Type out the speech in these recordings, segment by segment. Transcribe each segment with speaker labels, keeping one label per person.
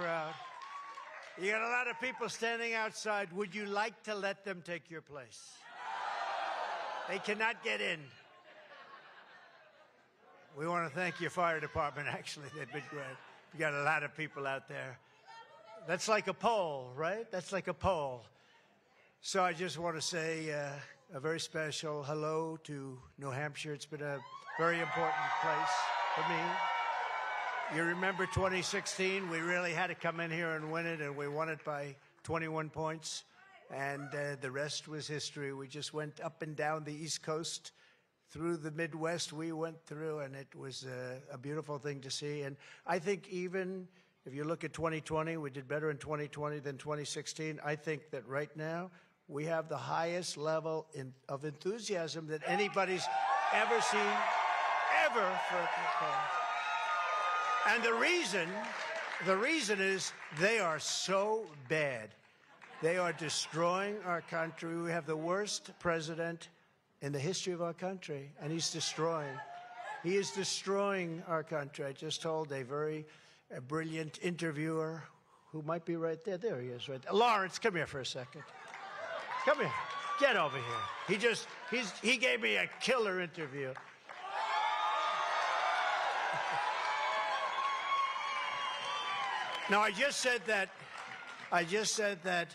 Speaker 1: crowd. You got a lot of people standing outside. Would you like to let them take your place? They cannot get in. We want to thank your fire department, actually. They've been great. You got a lot of people out there. That's like a poll, right? That's like a poll. So I just want to say uh, a very special hello to New Hampshire. It's been a very important place for me. You remember 2016? We really had to come in here and win it, and we won it by 21 points. And uh, the rest was history. We just went up and down the East Coast through the Midwest we went through, and it was a, a, beautiful thing to see. And I think even if you look at 2020, we did better in 2020 than 2016. I think that right now we have the highest level in, of enthusiasm that anybody's ever seen, ever for a campaign. And the reason, the reason is they are so bad. They are destroying our country. We have the worst president in the history of our country, and he's destroying. He is destroying our country. I just told a very a brilliant interviewer who might be right there. There he is, right there. Lawrence, come here for a second. Come here. Get over here. He just he's he gave me a killer interview. Now I just said that I just said that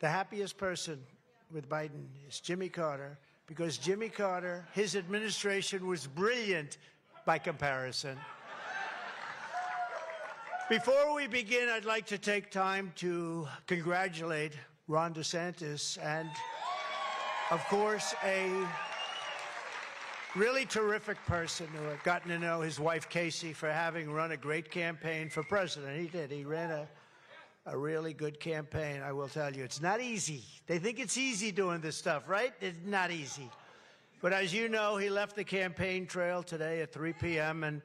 Speaker 1: the happiest person with Biden is Jimmy Carter because Jimmy Carter, his administration was brilliant by comparison. Before we begin, I'd like to take time to congratulate Ron DeSantis and, of course, a really terrific person who I've gotten to know his wife, Casey, for having run a great campaign for president. He did. He ran a a really good campaign, I will tell you. It's not easy. They think it's easy doing this stuff, right? It's not easy. But as you know, he left the campaign trail today at 3 p.m., and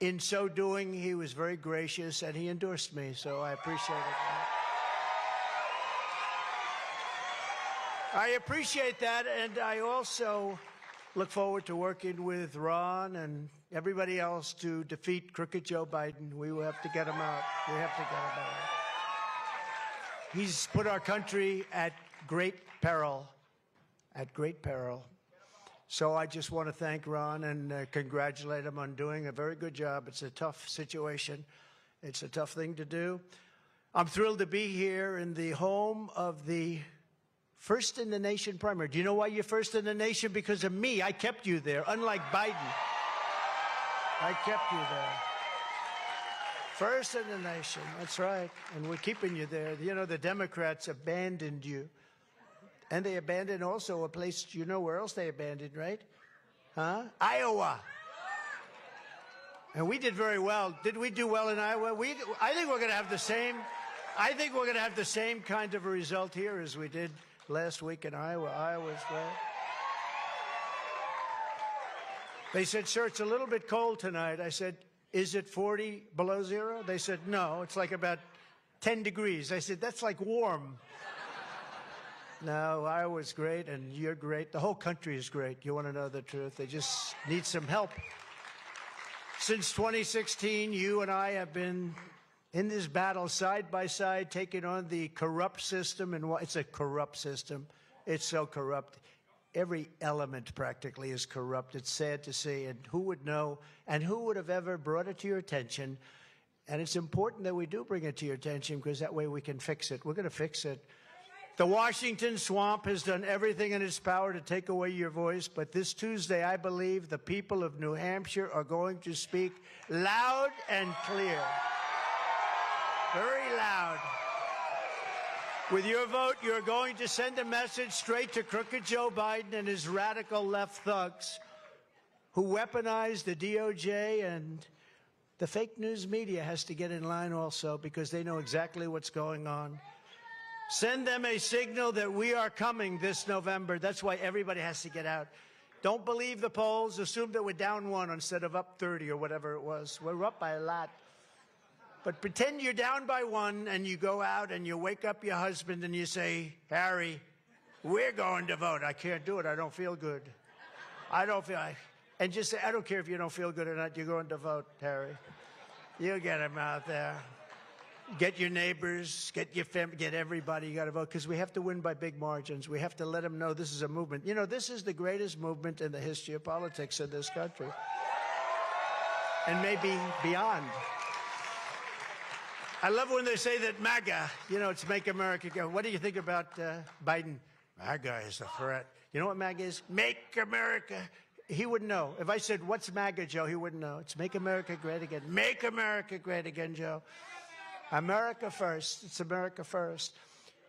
Speaker 1: in so doing, he was very gracious and he endorsed me, so I appreciate it. I appreciate that, and I also look forward to working with Ron and everybody else to defeat crooked Joe Biden. We will have to get him out. We have to get him out. He's put our country at great peril, at great peril. So I just want to thank Ron and uh, congratulate him on doing a very good job. It's a tough situation. It's a tough thing to do. I'm thrilled to be here in the home of the first in the nation primary. Do you know why you're first in the nation? Because of me. I kept you there, unlike Biden. I kept you there. First in the nation. That's right. And we're keeping you there. You know, the Democrats abandoned you. And they abandoned also a place, you know where else they abandoned, right? Huh? Iowa. And we did very well. Did we do well in Iowa? We, I think we're going to have the same. I think we're going to have the same kind of a result here as we did last week in Iowa. Iowa's great. They said, "Sir, it's a little bit cold tonight." I said, is it 40 below zero? They said, No, it's like about 10 degrees. I said, That's like warm. no, Iowa's great and you're great. The whole country is great. You want to know the truth? They just need some help. Since 2016, you and I have been in this battle side by side, taking on the corrupt system. And it's a corrupt system. It's so corrupt every element practically is corrupt. It's sad to see. And who would know? And who would have ever brought it to your attention? And it's important that we do bring it to your attention because that way we can fix it. We're going to fix it. The Washington swamp has done everything in its power to take away your voice, but this Tuesday, I believe the people of New Hampshire are going to speak loud and clear. Very loud. With your vote, you're going to send a message straight to crooked Joe Biden and his radical left thugs who weaponized the DOJ and the fake news media has to get in line also because they know exactly what's going on. Send them a signal that we are coming this November. That's why everybody has to get out. Don't believe the polls. Assume that we're down one instead of up 30 or whatever it was. We're up by a lot. But pretend you're down by one and you go out and you wake up your husband and you say, Harry, we're going to vote. I can't do it. I don't feel good. I don't feel. I, and just say, I don't care if you don't feel good or not. You're going to vote, Harry. You get him out there. Get your neighbors, get your family, get everybody. You got to vote because we have to win by big margins. We have to let them know this is a movement. You know, this is the greatest movement in the history of politics in this country, and maybe beyond. I love when they say that MAGA, you know, it's Make America Go. What do you think about uh, Biden? MAGA is a threat. You know what MAGA is? Make America. He wouldn't know. If I said, What's MAGA, Joe? He wouldn't know. It's Make America Great Again. Make America Great Again, Joe. America first. It's America first.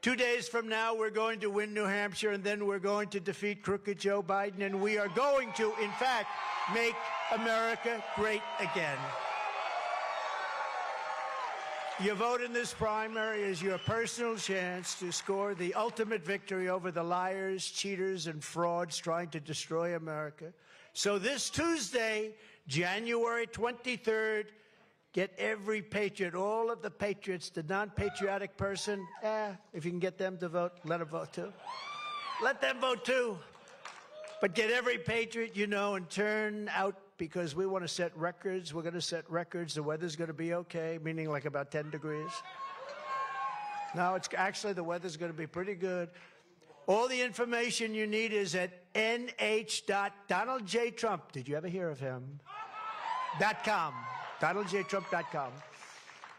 Speaker 1: Two days from now, we're going to win New Hampshire, and then we're going to defeat crooked Joe Biden, and we are going to, in fact, make America great again. Your vote in this primary is your personal chance to score the ultimate victory over the liars, cheaters, and frauds trying to destroy America. So this Tuesday, January 23rd, Get every patriot, all of the patriots, the non patriotic person, eh, if you can get them to vote, let them vote too. Let them vote too. But get every patriot you know and turn out because we want to set records. We're going to set records. The weather's going to be okay, meaning like about 10 degrees. No, it's actually the weather's going to be pretty good. All the information you need is at nh.donaldjtrump. Did you ever hear of him? Dot com. DonaldJTrump.com.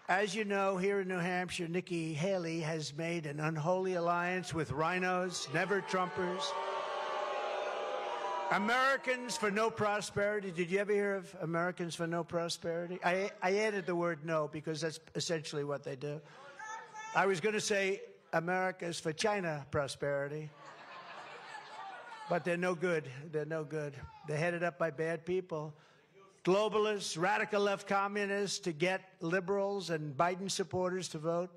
Speaker 1: As you know, here in New Hampshire, Nikki Haley has made an unholy alliance with rhinos, never Trumpers. Americans for No Prosperity. Did you ever hear of Americans for No Prosperity? I, I added the word no because that's essentially what they do. I was going to say America's for China prosperity, but they're no good. They're no good. They're headed up by bad people globalists, radical left communists to get liberals and Biden supporters to vote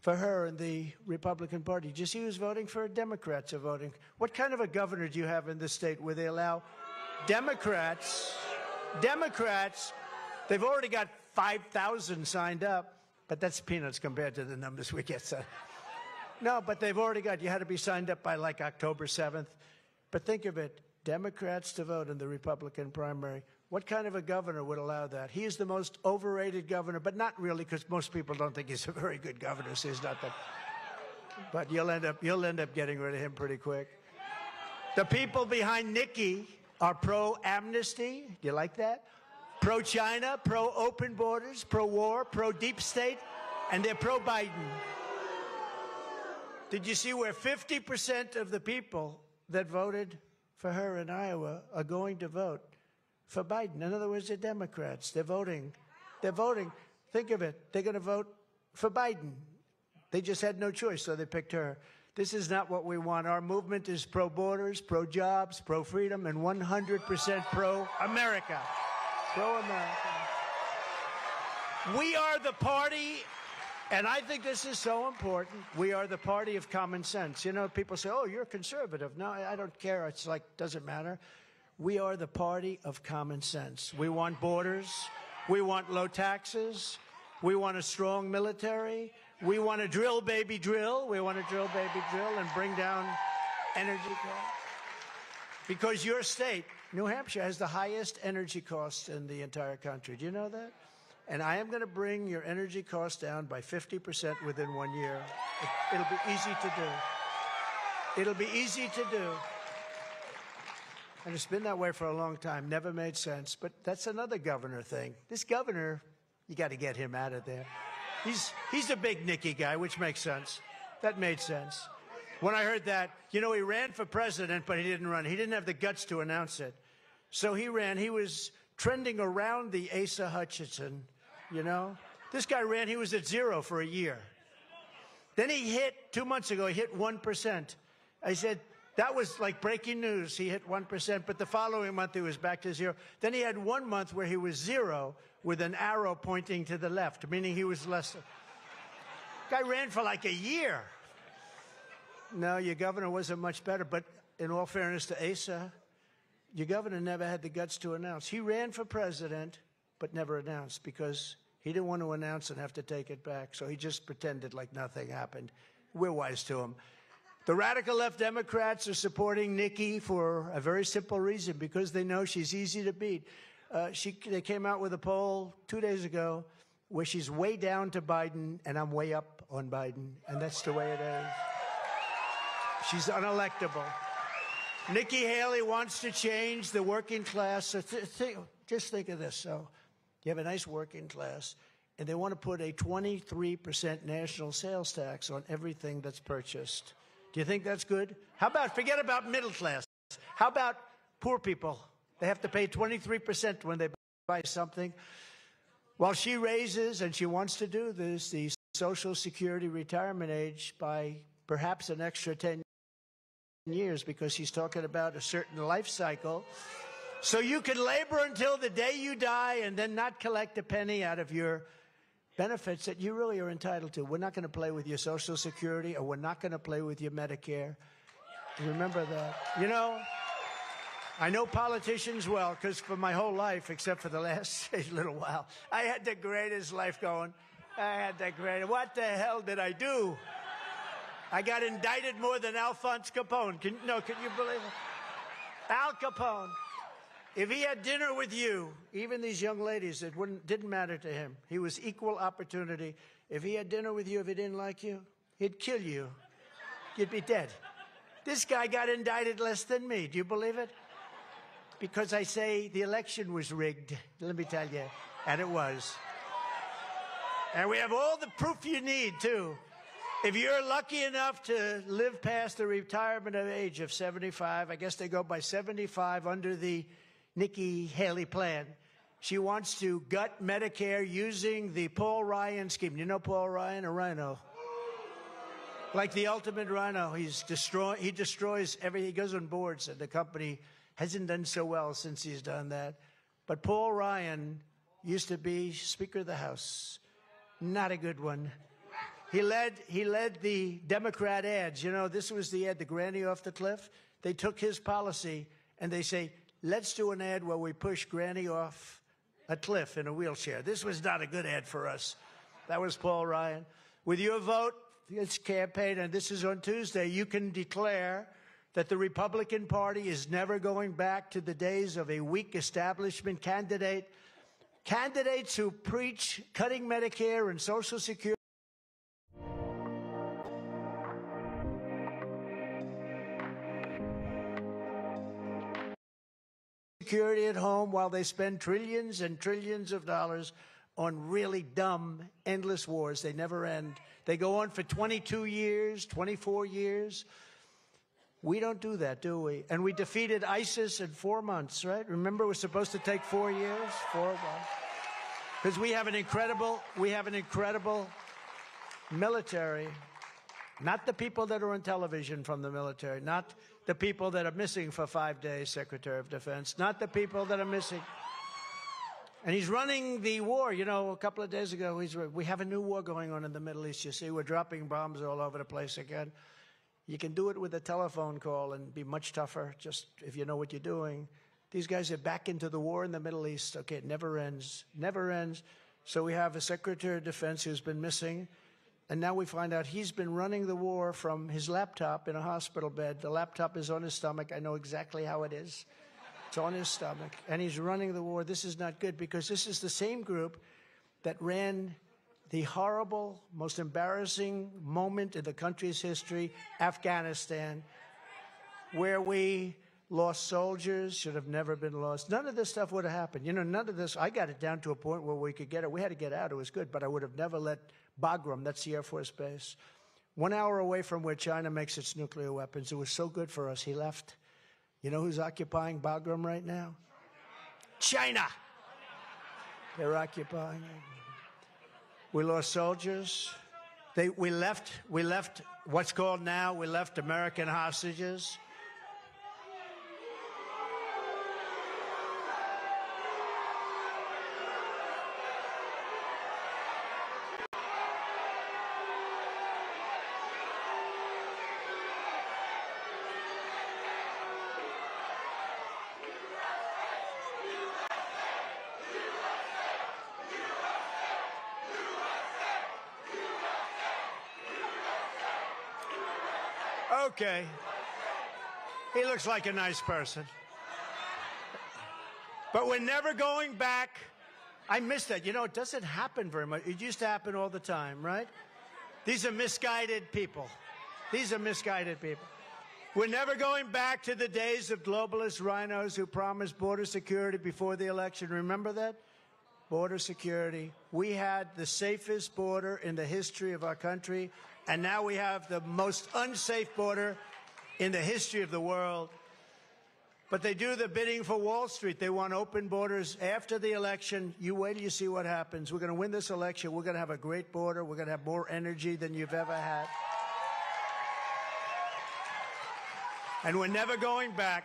Speaker 1: for her in the Republican Party. Did you see who's voting for? Democrats are voting. What kind of a governor do you have in this state where they allow Democrats, Democrats, they've already got 5,000 signed up, but that's peanuts compared to the numbers we get. So. No, but they've already got, you had to be signed up by like October 7th. But think of it Democrats to vote in the Republican primary. What kind of a governor would allow that? He is the most overrated governor, but not really, because most people don't think he's a very good governor, so he's not that. But you'll end up you'll end up getting rid of him pretty quick. The people behind Nikki are pro-amnesty. Do you like that? Pro-China, pro-open borders, pro-war, pro-deep state, and they're pro-Biden. Did you see where 50% of the people that voted for her in Iowa are going to vote for Biden. In other words, they're Democrats. They're voting. They're voting. Think of it. They're going to vote for Biden. They just had no choice, so they picked her. This is not what we want. Our movement is pro borders, pro jobs, pro freedom, and 100% pro America. Pro America. We are the party, and I think this is so important. We are the party of common sense. You know, people say, oh, you're conservative. No, I don't care. It's like, doesn't matter. We are the party of common sense. We want borders. We want low taxes. We want a strong military. We want to drill, baby, drill. We want to drill, baby, drill and bring down energy costs. Because your state, New Hampshire, has the highest energy costs in the entire country. Do you know that? And I am going to bring your energy costs down by 50% within one year. It'll be easy to do. It'll be easy to do. And it's been that way for a long time. Never made sense. But that's another governor thing. This governor, you got to get him out of there. He's, he's a big Nikki guy, which makes sense. That made sense. When I heard that, you know, he ran for president, but he didn't run. He didn't have the guts to announce it. So he ran. He was trending around the Asa Hutchinson, you know. This guy ran, he was at zero for a year. Then he hit, two months ago, he hit 1%. I said, that was like breaking news. He hit 1%, but the following month he was back to zero. Then he had one month where he was zero with an arrow pointing to the left, meaning he was less. Guy ran for like a year. No, your governor wasn't much better, but in all fairness to Asa, your governor never had the guts to announce. He ran for president, but never announced because he didn't want to announce and have to take it back. So he just pretended like nothing happened. We're wise to him. The radical left Democrats are supporting Nikki for a very simple reason because they know she's easy to beat. Uh, she, they came out with a poll two days ago where she's way down to Biden and I'm way up on Biden, and that's the way it is. She's unelectable. Nikki Haley wants to change the working class. So th- th- just think of this. So you have a nice working class, and they want to put a 23% national sales tax on everything that's purchased. Do you think that's good? How about forget about middle class? How about poor people? They have to pay 23% when they buy something. While she raises, and she wants to do this, the Social Security retirement age by perhaps an extra 10 years because she's talking about a certain life cycle. So you can labor until the day you die and then not collect a penny out of your benefits that you really are entitled to. We're not going to play with your Social Security or we're not going to play with your Medicare. Remember that. You know, I know politicians well because for my whole life, except for the last little while, I had the greatest life going. I had the greatest. What the hell did I do? I got indicted more than Alphonse Capone. Can, no, can you believe it? Al Capone. If he had dinner with you, even these young ladies, it wouldn't, didn't matter to him. He was equal opportunity. If he had dinner with you, if he didn't like you, he'd kill you. You'd be dead. This guy got indicted less than me. Do you believe it? Because I say the election was rigged. Let me tell you. And it was. And we have all the proof you need, too. If you're lucky enough to live past the retirement age of 75, I guess they go by 75 under the Nikki Haley plan. She wants to gut Medicare using the Paul Ryan scheme. You know Paul Ryan, a rhino? Like the ultimate rhino, he's destroy, he destroys everything. He goes on boards, and the company hasn't done so well since he's done that. But Paul Ryan used to be Speaker of the House. Not a good one. He led, he led the Democrat ads. You know, this was the ad, the granny off the cliff. They took his policy and they say, let's do an ad where we push granny off a cliff in a wheelchair. This was not a good ad for us. That was Paul Ryan. With your vote, this campaign, and this is on Tuesday, you can declare that the Republican Party is never going back to the days of a weak establishment candidate. Candidates who preach cutting Medicare and Social Security. Security at home while they spend trillions and trillions of dollars on really dumb, endless wars. They never end. They go on for 22 years, 24 years. We don't do that, do we? And we defeated ISIS in four months, right? Remember, it was supposed to take four years, four months. Because we have an incredible, we have an incredible military. Not the people that are on television from the military, not the people that are missing for five days, Secretary of Defense, not the people that are missing. And he's running the war. You know, a couple of days ago, he's, we have a new war going on in the Middle East. You see, we're dropping bombs all over the place again. You can do it with a telephone call and be much tougher, just if you know what you're doing. These guys are back into the war in the Middle East. Okay, it never ends, never ends. So we have a Secretary of Defense who's been missing. And now we find out he's been running the war from his laptop in a hospital bed. The laptop is on his stomach. I know exactly how it is. It's on his stomach. And he's running the war. This is not good because this is the same group that ran the horrible, most embarrassing moment in the country's history, Afghanistan, where we lost soldiers, should have never been lost. None of this stuff would have happened. You know, none of this, I got it down to a point where we could get it. We had to get out. It was good, but I would have never let Bagram, that's the Air Force Base, one hour away from where China makes its nuclear weapons. It was so good for us. He left. You know who's occupying Bagram right now? China. They're occupying it. We lost soldiers. They, we left. We left what's called now. We left American hostages. Okay. He looks like a nice person. But we're never going back I miss that. You know, it doesn't happen very much. It used to happen all the time, right? These are misguided people. These are misguided people. We're never going back to the days of globalist rhinos who promised border security before the election. Remember that? Border security. We had the safest border in the history of our country, and now we have the most unsafe border in the history of the world. But they do the bidding for Wall Street. They want open borders after the election. You wait till you see what happens. We're going to win this election. We're going to have a great border. We're going to have more energy than you've ever had. And we're never going back.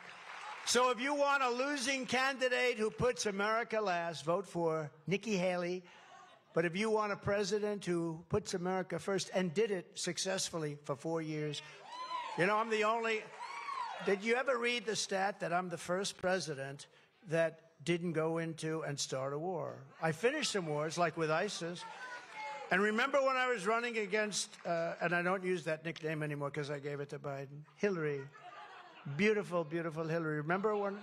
Speaker 1: So if you want a losing candidate who puts America last, vote for Nikki Haley. But if you want a president who puts America first and did it successfully for four years, you know, I'm the only. Did you ever read the stat that I'm the first president that didn't go into and start a war? I finished some wars, like with ISIS. And remember when I was running against, uh, and I don't use that nickname anymore because I gave it to Biden, Hillary. Beautiful, beautiful Hillary. Remember when?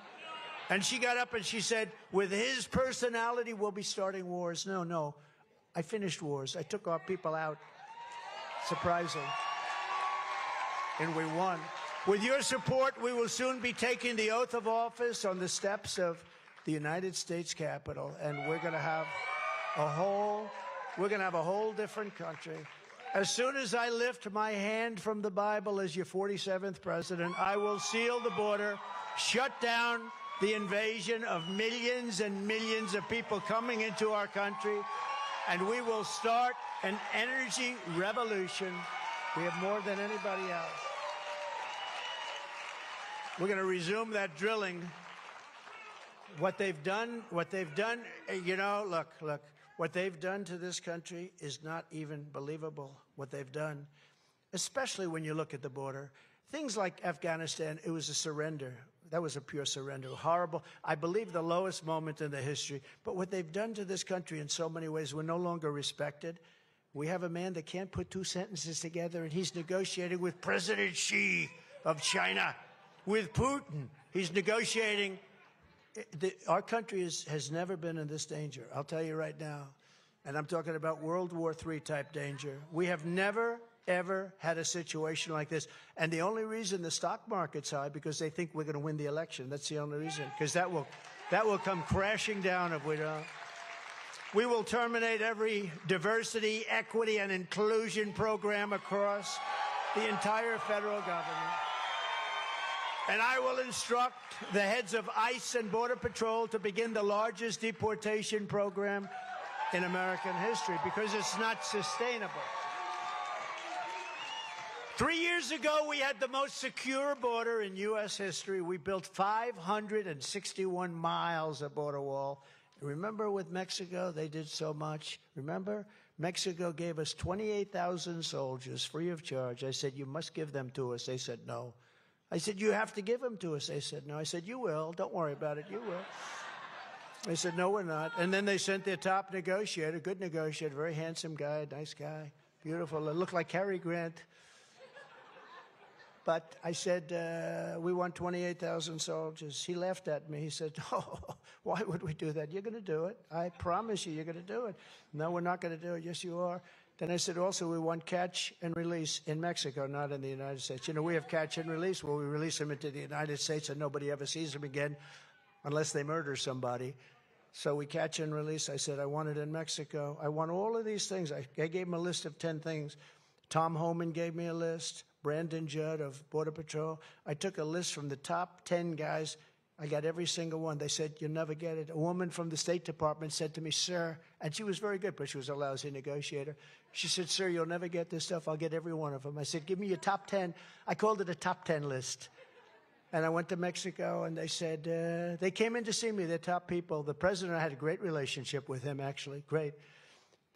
Speaker 1: And she got up and she said, with his personality, we'll be starting wars. No, no. I finished wars. I took our people out. Surprising. And we won. With your support, we will soon be taking the oath of office on the steps of the United States Capitol, and we're going to have a whole, we're going to have a whole different country. As soon as I lift my hand from the Bible as your 47th president, I will seal the border, shut down the invasion of millions and millions of people coming into our country, and we will start an energy revolution. We have more than anybody else. We're going to resume that drilling. What they've done, what they've done, eh, you know, look, look, what they've done to this country is not even believable. What they've done, especially when you look at the border. Things like Afghanistan, it was a surrender. That was a pure surrender. Horrible. I believe the lowest moment in the history. But what they've done to this country in so many ways, we're no longer respected. We have a man that can't put two sentences together, and he's negotiating with President Xi of China with Putin. He's negotiating. Our country is, has never been in this danger. I'll tell you right now. And I'm talking about World War III type danger. We have never, ever had a situation like this. And the only reason the stock market's high because they think we're going to win the election. That's the only reason. Because that will, that will come crashing down if we don't. We will terminate every diversity, equity, and inclusion program across the entire federal government. And I will instruct the heads of ICE and Border Patrol to begin the largest deportation program in American history because it's not sustainable. Three years ago, we had the most secure border in U.S. history. We built 561 miles of border wall. Remember with Mexico, they did so much. Remember? Mexico gave us 28,000 soldiers free of charge. I said, You must give them to us. They said, No. I said, You have to give them to us. They said, No. I said, You will. Don't worry about it. You will. They said, No, we're not. And then they sent their top negotiator, good negotiator, very handsome guy, nice guy, beautiful. It looked like Cary Grant. But I said, uh, We want 28,000 soldiers. He laughed at me. He said, Oh, why would we do that? You're going to do it. I promise you, you're going to do it. No, we're not going to do it. Yes, you are. Then I said, also, we want catch and release in Mexico, not in the United States. You know, we have catch and release where we release them into the United States and nobody ever sees them again unless they murder somebody. So we catch and release. I said, I want it in Mexico. I want all of these things. I, I gave him a list of 10 things. Tom Homan gave me a list. Brandon Judd of Border Patrol. I took a list from the top 10 guys I got every single one. They said, You'll never get it. A woman from the State Department said to me, Sir, and she was very good, but she was a lousy negotiator. She said, Sir, you'll never get this stuff. I'll get every one of them. I said, Give me your top 10. I called it a top 10 list. And I went to Mexico, and they said, uh, They came in to see me, the top people. The president, I had a great relationship with him, actually. Great.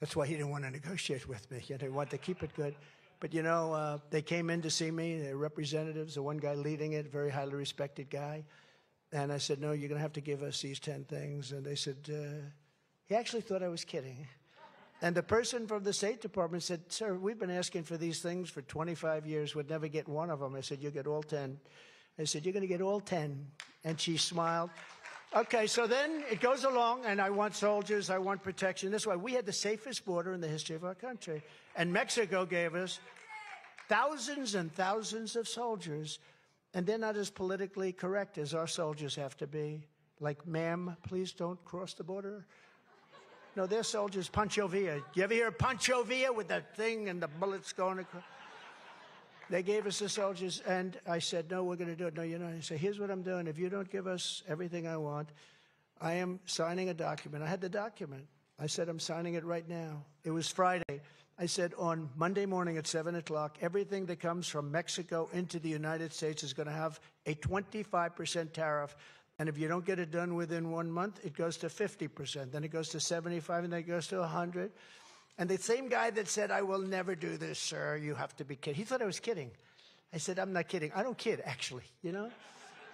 Speaker 1: That's why he didn't want to negotiate with me. He wanted to keep it good. But you know, uh, they came in to see me, the representatives, the one guy leading it, very highly respected guy. And I said, No, you're going to have to give us these 10 things. And they said, uh, He actually thought I was kidding. And the person from the State Department said, Sir, we've been asking for these things for 25 years. We'd never get one of them. I said, You get all 10. I said, You're going to get all 10. And she smiled. Okay, so then it goes along, and I want soldiers, I want protection. This way, we had the safest border in the history of our country. And Mexico gave us thousands and thousands of soldiers, and they're not as politically correct as our soldiers have to be. Like, ma'am, please don't cross the border. No, their soldiers, Pancho Villa. You ever hear Pancho Villa with that thing and the bullets going across? They gave us the soldiers, and I said, No, we're going to do it. No, you're not. I said, Here's what I'm doing. If you don't give us everything I want, I am signing a document. I had the document. I said, I'm signing it right now. It was Friday. I said, On Monday morning at 7 o'clock, everything that comes from Mexico into the United States is going to have a 25% tariff. And if you don't get it done within one month, it goes to 50%. Then it goes to 75, and then it goes to 100. And the same guy that said, I will never do this, sir, you have to be kidding. He thought I was kidding. I said, I'm not kidding. I don't kid, actually, you know?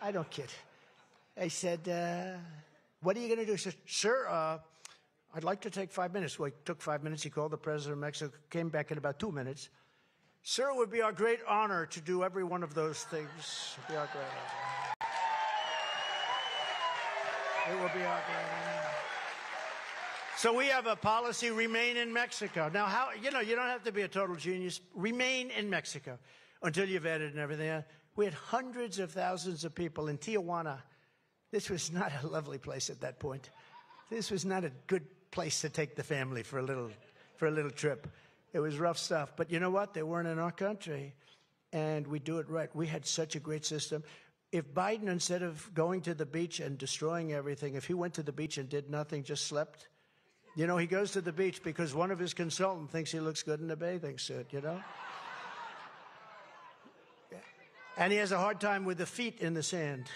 Speaker 1: I don't kid. I said, uh, What are you going to do? He said, Sir, uh, I'd like to take five minutes. Well, it took five minutes. He called the president of Mexico, came back in about two minutes. Sir, it would be our great honor to do every one of those things. It would be our great honor. It will be our great honor. So we have a policy remain in Mexico. Now, how, you know, you don't have to be a total genius. Remain in Mexico until you've added and everything. We had hundreds of thousands of people in Tijuana. This was not a lovely place at that point. This was not a good place to take the family for a little, for a little trip. It was rough stuff. But you know what? They weren't in our country. And we do it right. We had such a great system. If Biden, instead of going to the beach and destroying everything, if he went to the beach and did nothing, just slept, you know, he goes to the beach because one of his consultants thinks he looks good in a bathing suit, you know? And he has a hard time with the feet in the sand.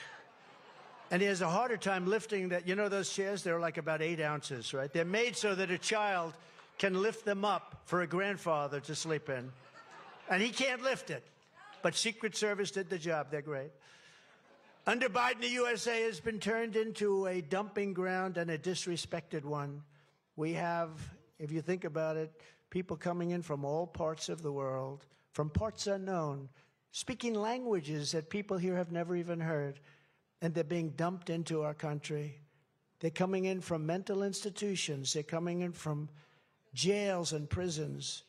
Speaker 1: And he has a harder time lifting that. You know, those chairs, they're like about eight ounces, right? They're made so that a child can lift them up for a grandfather to sleep in. And he can't lift it. But Secret Service did the job. They're great. Under Biden, the USA has been turned into a dumping ground and a disrespected one. We have, if you think about it, people coming in from all parts of the world, from parts unknown, speaking languages that people here have never even heard, and they're being dumped into our country. They're coming in from mental institutions, they're coming in from jails and prisons.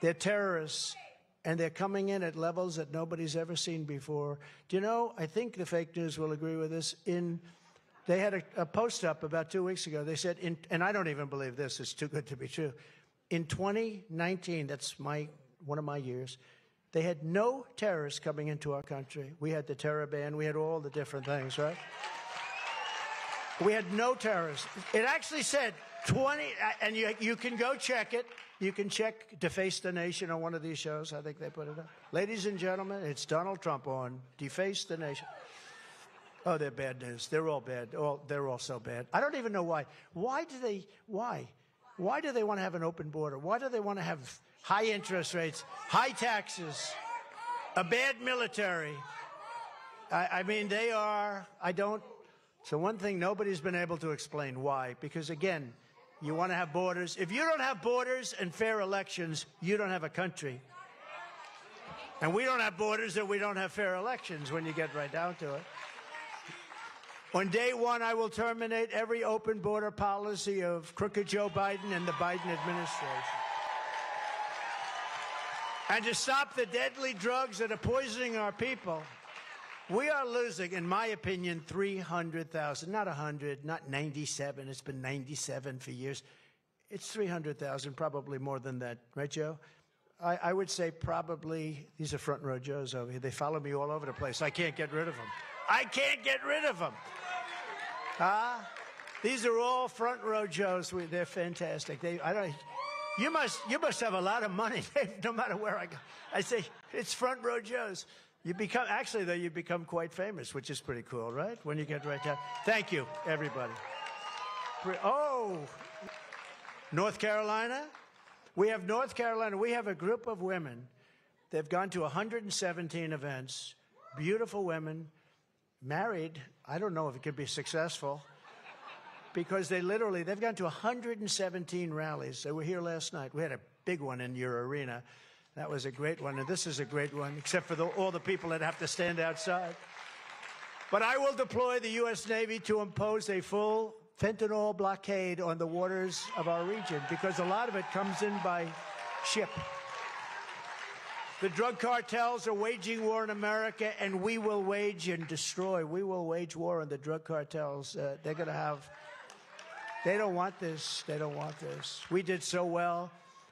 Speaker 1: They're terrorists, and they're coming in at levels that nobody's ever seen before. Do you know? I think the fake news will agree with this. In they had a, a, post up about two weeks ago. They said, in, and I don't even believe this, it's too good to be true. In 2019, that's my, one of my years, they had no terrorists coming into our country. We had the terror ban, we had all the different things, right? We had no terrorists. It actually said 20, and you, you can go check it. You can check Deface the Nation on one of these shows. I think they put it up. Ladies and gentlemen, it's Donald Trump on Deface the Nation. Oh, they're bad news. They're all bad. All, they're all so bad. I don't even know why. Why do they, why? Why do they want to have an open border? Why do they want to have high interest rates, high taxes, a bad military? I, I mean, they are, I don't, so one thing nobody's been able to explain why. Because again, you want to have borders. If you don't have borders and fair elections, you don't have a country. And we don't have borders and we don't have fair elections when you get right down to it. On day one, I will terminate every open border policy of crooked Joe Biden and the Biden administration. And to stop the deadly drugs that are poisoning our people, we are losing, in my opinion, 300,000, not 100, not 97. It's been 97 for years. It's 300,000, probably more than that. Right, Joe? I, I, would say probably, these are front row Joes over here. They follow me all over the place. I can't get rid of them. I can't get rid of them. Huh? These are all front row Joes. We, they're fantastic. They, I don't. You must, you must have a lot of money, no matter where I go. I say it's front row Joes. You become actually though you become quite famous, which is pretty cool, right? When you get right down. Thank you, everybody. Oh, North Carolina. We have North Carolina. We have a group of women. They've gone to 117 events. Beautiful women married, I don't know if it could be successful because they literally they've gone to 117 rallies. They were here last night. We had a big one in your arena. That was a great one, and this is a great one, except for the, all the people that have to stand outside. But I will deploy the U.S. Navy to impose a full fentanyl blockade on the waters of our region because a lot of it comes in by ship. The drug cartels are waging war in America, and we will wage and destroy. We will wage war on the drug cartels. Uh, they're going to have, they don't want this. They don't want this. We did so well.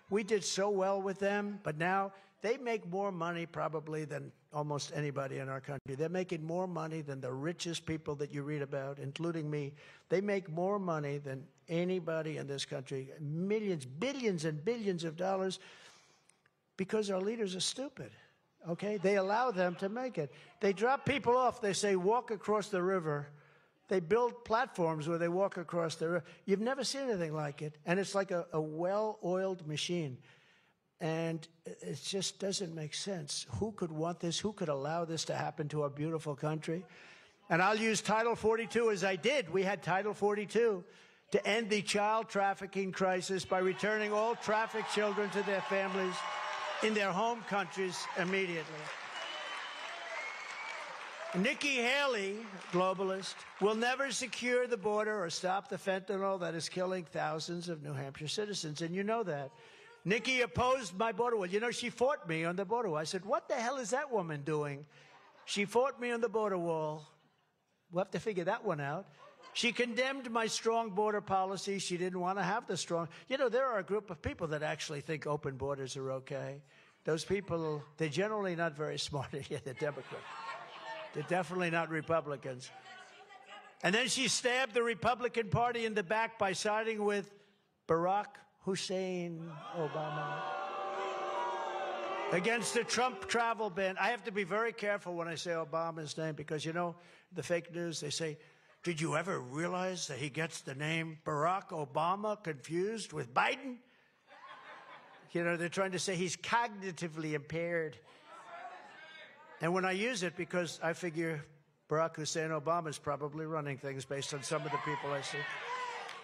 Speaker 1: We did so well with them, but now they make more money probably than almost anybody in our country. They're making more money than the richest people that you read about, including me. They make more money than anybody in this country. Millions, billions, and billions of dollars because our leaders are stupid. Okay? They allow them to make it. They drop people off. They say, walk across the river. They build platforms where they walk across the river. You've never seen anything like it. And it's like a, a well oiled machine. And it just doesn't make sense. Who could want this? Who could allow this to happen to our beautiful country? And I'll use Title 42 as I did. We had Title 42 to end the child trafficking crisis by returning all trafficked children to their families in their home countries immediately. Nikki Haley, globalist, will never secure the border or stop the fentanyl that is killing thousands of New Hampshire citizens. And you know that. Nikki opposed my border wall. You know, she fought me on the border wall. I said, What the hell is that woman doing? She fought me on the border wall. We'll have to figure that one out. She condemned my strong border policy. She didn't want to have the strong. You know, there are a group of people that actually think open borders are okay. Those people, they're generally not very smart. yeah, they're Democrats. They're definitely not Republicans. And then she stabbed the Republican Party in the back by siding with Barack Hussein Obama against the Trump travel ban. I have to be very careful when I say Obama's name because, you know, the fake news, they say did you ever realize that he gets the name Barack Obama confused with Biden? You know, they're trying to say he's cognitively impaired. And when I use it, because I figure Barack Hussein Obama is probably running things based on some of the people I see.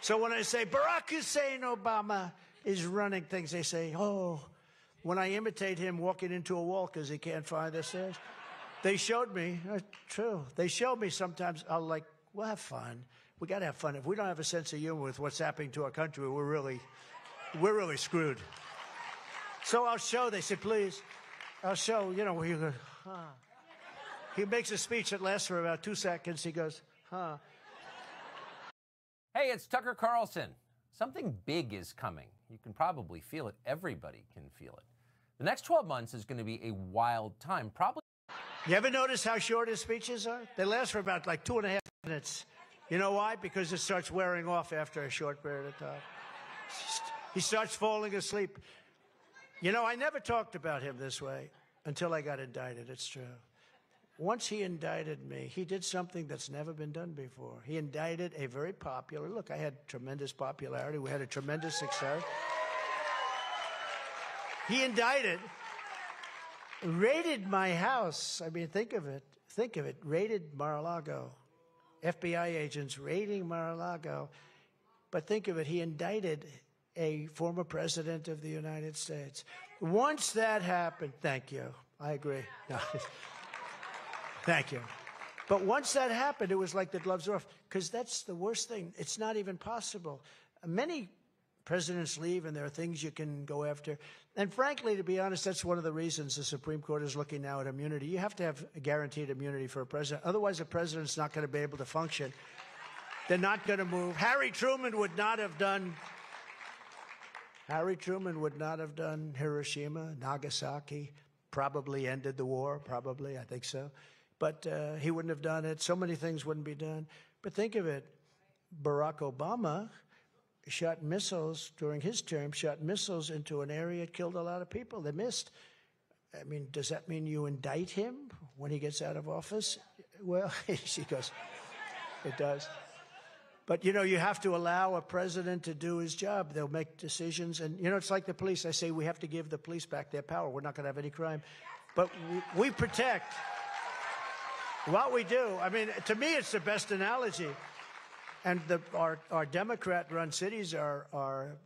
Speaker 1: So when I say Barack Hussein Obama is running things, they say, oh, when I imitate him walking into a wall because he can't find the stairs. They showed me, uh, true, they showed me sometimes, I'll like we'll have fun. We got to have fun. If we don't have a sense of humor with what's happening to our country, we're really, we're really screwed. So I'll show. They said, please. I'll show. You know where you go. Huh. He makes a speech that lasts for about two seconds. He goes, huh.
Speaker 2: Hey, it's Tucker Carlson. Something big is coming. You can probably feel it. Everybody can feel it. The next 12 months is going to be a wild time. Probably.
Speaker 1: You ever notice how short his speeches are? They last for about like two and a half minutes. You know why? Because it starts wearing off after a short period of time. He starts falling asleep. You know, I never talked about him this way until I got indicted. It's true. Once he indicted me, he did something that's never been done before. He indicted a very popular, look, I had tremendous popularity. We had a tremendous success. He indicted raided my house. I mean, think of it. Think of it. Raided Mar-a-Lago. FBI agents raiding Mar-a-Lago. But think of it. He indicted a former president of the United States. Once that happened, thank you. I agree. No. thank you. But once that happened, it was like the gloves were off. Because that's the worst thing. It's not even possible. Many presidents leave and there are things you can go after. And frankly, to be honest, that's one of the reasons the Supreme Court is looking now at immunity. You have to have guaranteed immunity for a president. Otherwise, a president's not going to be able to function. They're not going to move. Harry Truman would not have done. Harry Truman would not have done Hiroshima, Nagasaki, probably ended the war, probably, I think so. But uh, he wouldn't have done it. So many things wouldn't be done. But think of it Barack Obama shot missiles during his term, shot missiles into an area, it killed a lot of people. They missed. I mean, does that mean you indict him when he gets out of office? Well, she goes, it does. But you know, you have to allow a president to do his job. They'll make decisions. And you know, it's like the police. I say we have to give the police back their power. We're not going to have any crime. But we, we protect what we do. I mean, to me, it's the best analogy. And the, our, our Democrat run cities are, are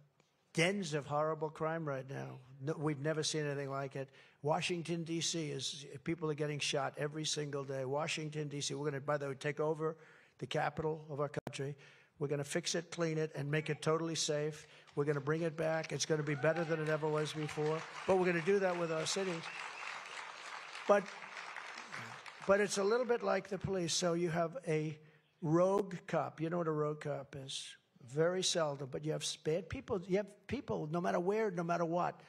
Speaker 1: dens of horrible crime right now. No, we've never seen anything like it. Washington, D.C. is, people are getting shot every single day. Washington, D.C., we're going to, by the way, take over the capital of our country. We're going to fix it, clean it, and make it totally safe. We're going to bring it back. It's going to be better than it ever was before. But we're going to do that with our cities. But, but it's a little bit like the police. So you have a rogue cop. You know what a rogue cop is? Very seldom, but you have bad people. You have people, no matter where, no matter what.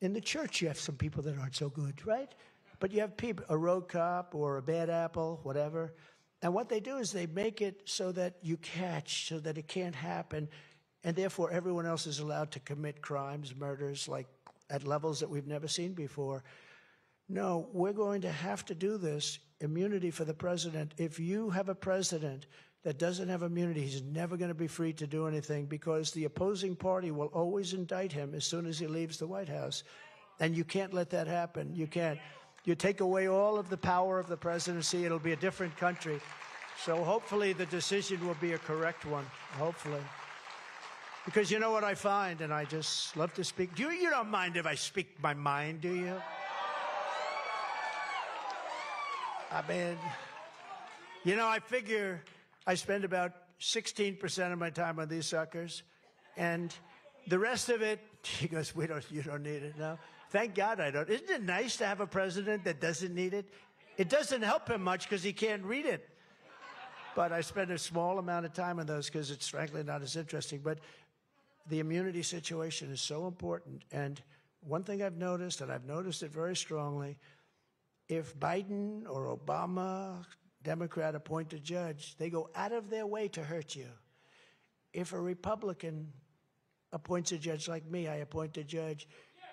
Speaker 1: In the church, you have some people that aren't so good, right? But you have people, a rogue cop or a bad apple, whatever. And what they do is they make it so that you catch, so that it can't happen. And therefore, everyone else is allowed to commit crimes, murders, like at levels that we've never seen before. No, we're going to have to do this immunity for the president. If you have a president that doesn't have immunity, he's never going to be free to do anything because the opposing party will always indict him as soon as he leaves the White House. And you can't let that happen. You can't. You take away all of the power of the presidency, it'll be a different country. So hopefully the decision will be a correct one. Hopefully. Because you know what I find, and I just love to speak. Do you, you don't mind if I speak my mind, do you? I mean, you know, I figure I spend about 16% of my time on these suckers, and the rest of it, he goes, we don't, you don't need it now. Thank God I don't. Isn't it nice to have a president that doesn't need it? It doesn't help him much because he can't read it. But I spend a small amount of time on those because it's frankly not as interesting. But the immunity situation is so important. And one thing I've noticed, and I've noticed it very strongly, if Biden or Obama, Democrat appoint a judge, they go out of their way to hurt you. If a Republican appoints a judge like me, I appoint a judge,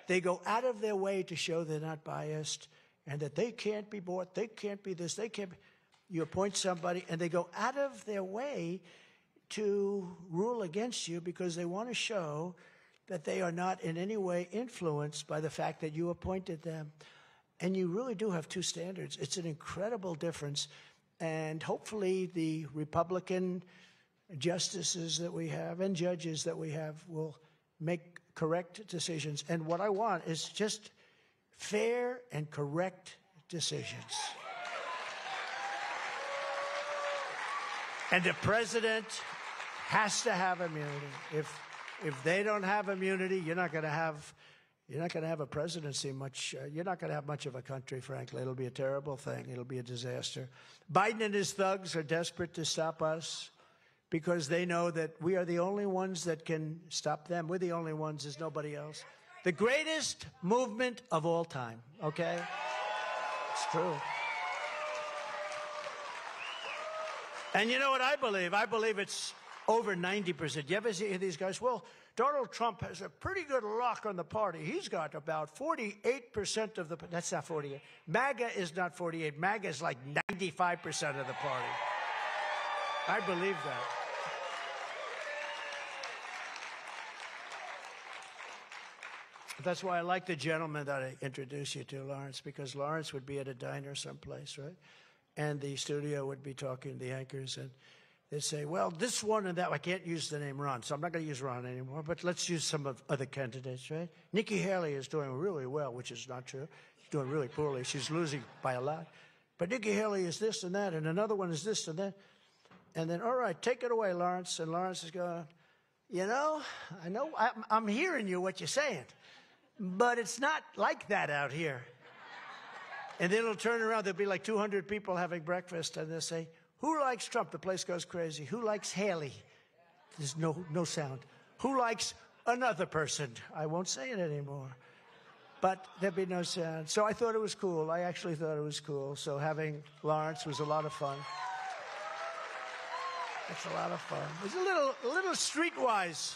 Speaker 1: they go out of their way to show they're not biased and that they can't be bought, they can't be this, they can't be. You appoint somebody and they go out of their way to rule against you because they want to show that they are not in any way influenced by the fact that you appointed them. And you really do have two standards. It's an incredible difference. And hopefully, the Republican justices that we have and judges that we have will make correct decisions. And what I want is just fair and correct decisions. And the president has to have immunity. If if they don't have immunity, you're not going to have you're not going to have a presidency much. Uh, you're not going to have much of a country, frankly. It'll be a terrible thing. It'll be a disaster. Biden and his thugs are desperate to stop us because they know that we are the only ones that can stop them. We're the only ones. There's nobody else. The greatest movement of all time, okay? It's true. And you know what I believe? I believe it's over 90%. You ever see these guys? Well, Donald Trump has a pretty good lock on the party. He's got about 48% of the, that's not 48. MAGA is not 48. MAGA is like 95% of the party. I believe that. That's why I like the gentleman that I introduced you to, Lawrence, because Lawrence would be at a diner someplace, right? And the studio would be talking to the anchors and they say, well, this one and that, I can't use the name Ron, so I'm not going to use Ron anymore, but let's use some of other candidates, right? Nikki Haley is doing really well, which is not true. She's doing really poorly. She's losing by a lot. But Nikki Haley is this and that, and another one is this and that. And then, all right, take it away, Lawrence. And Lawrence is going, you know, I know, I'm, I'm hearing you, what you're saying, but it's not like that out here. And then it'll turn around, there'll be like 200 people having breakfast, and they'll say, who likes Trump? The place goes crazy. Who likes Haley? There's no, no sound. Who likes another person? I won't say it anymore. But there'd be no sound. So I thought it was cool. I actually thought it was cool. So having Lawrence was a lot of fun. It's a lot of fun. There's a little, a little streetwise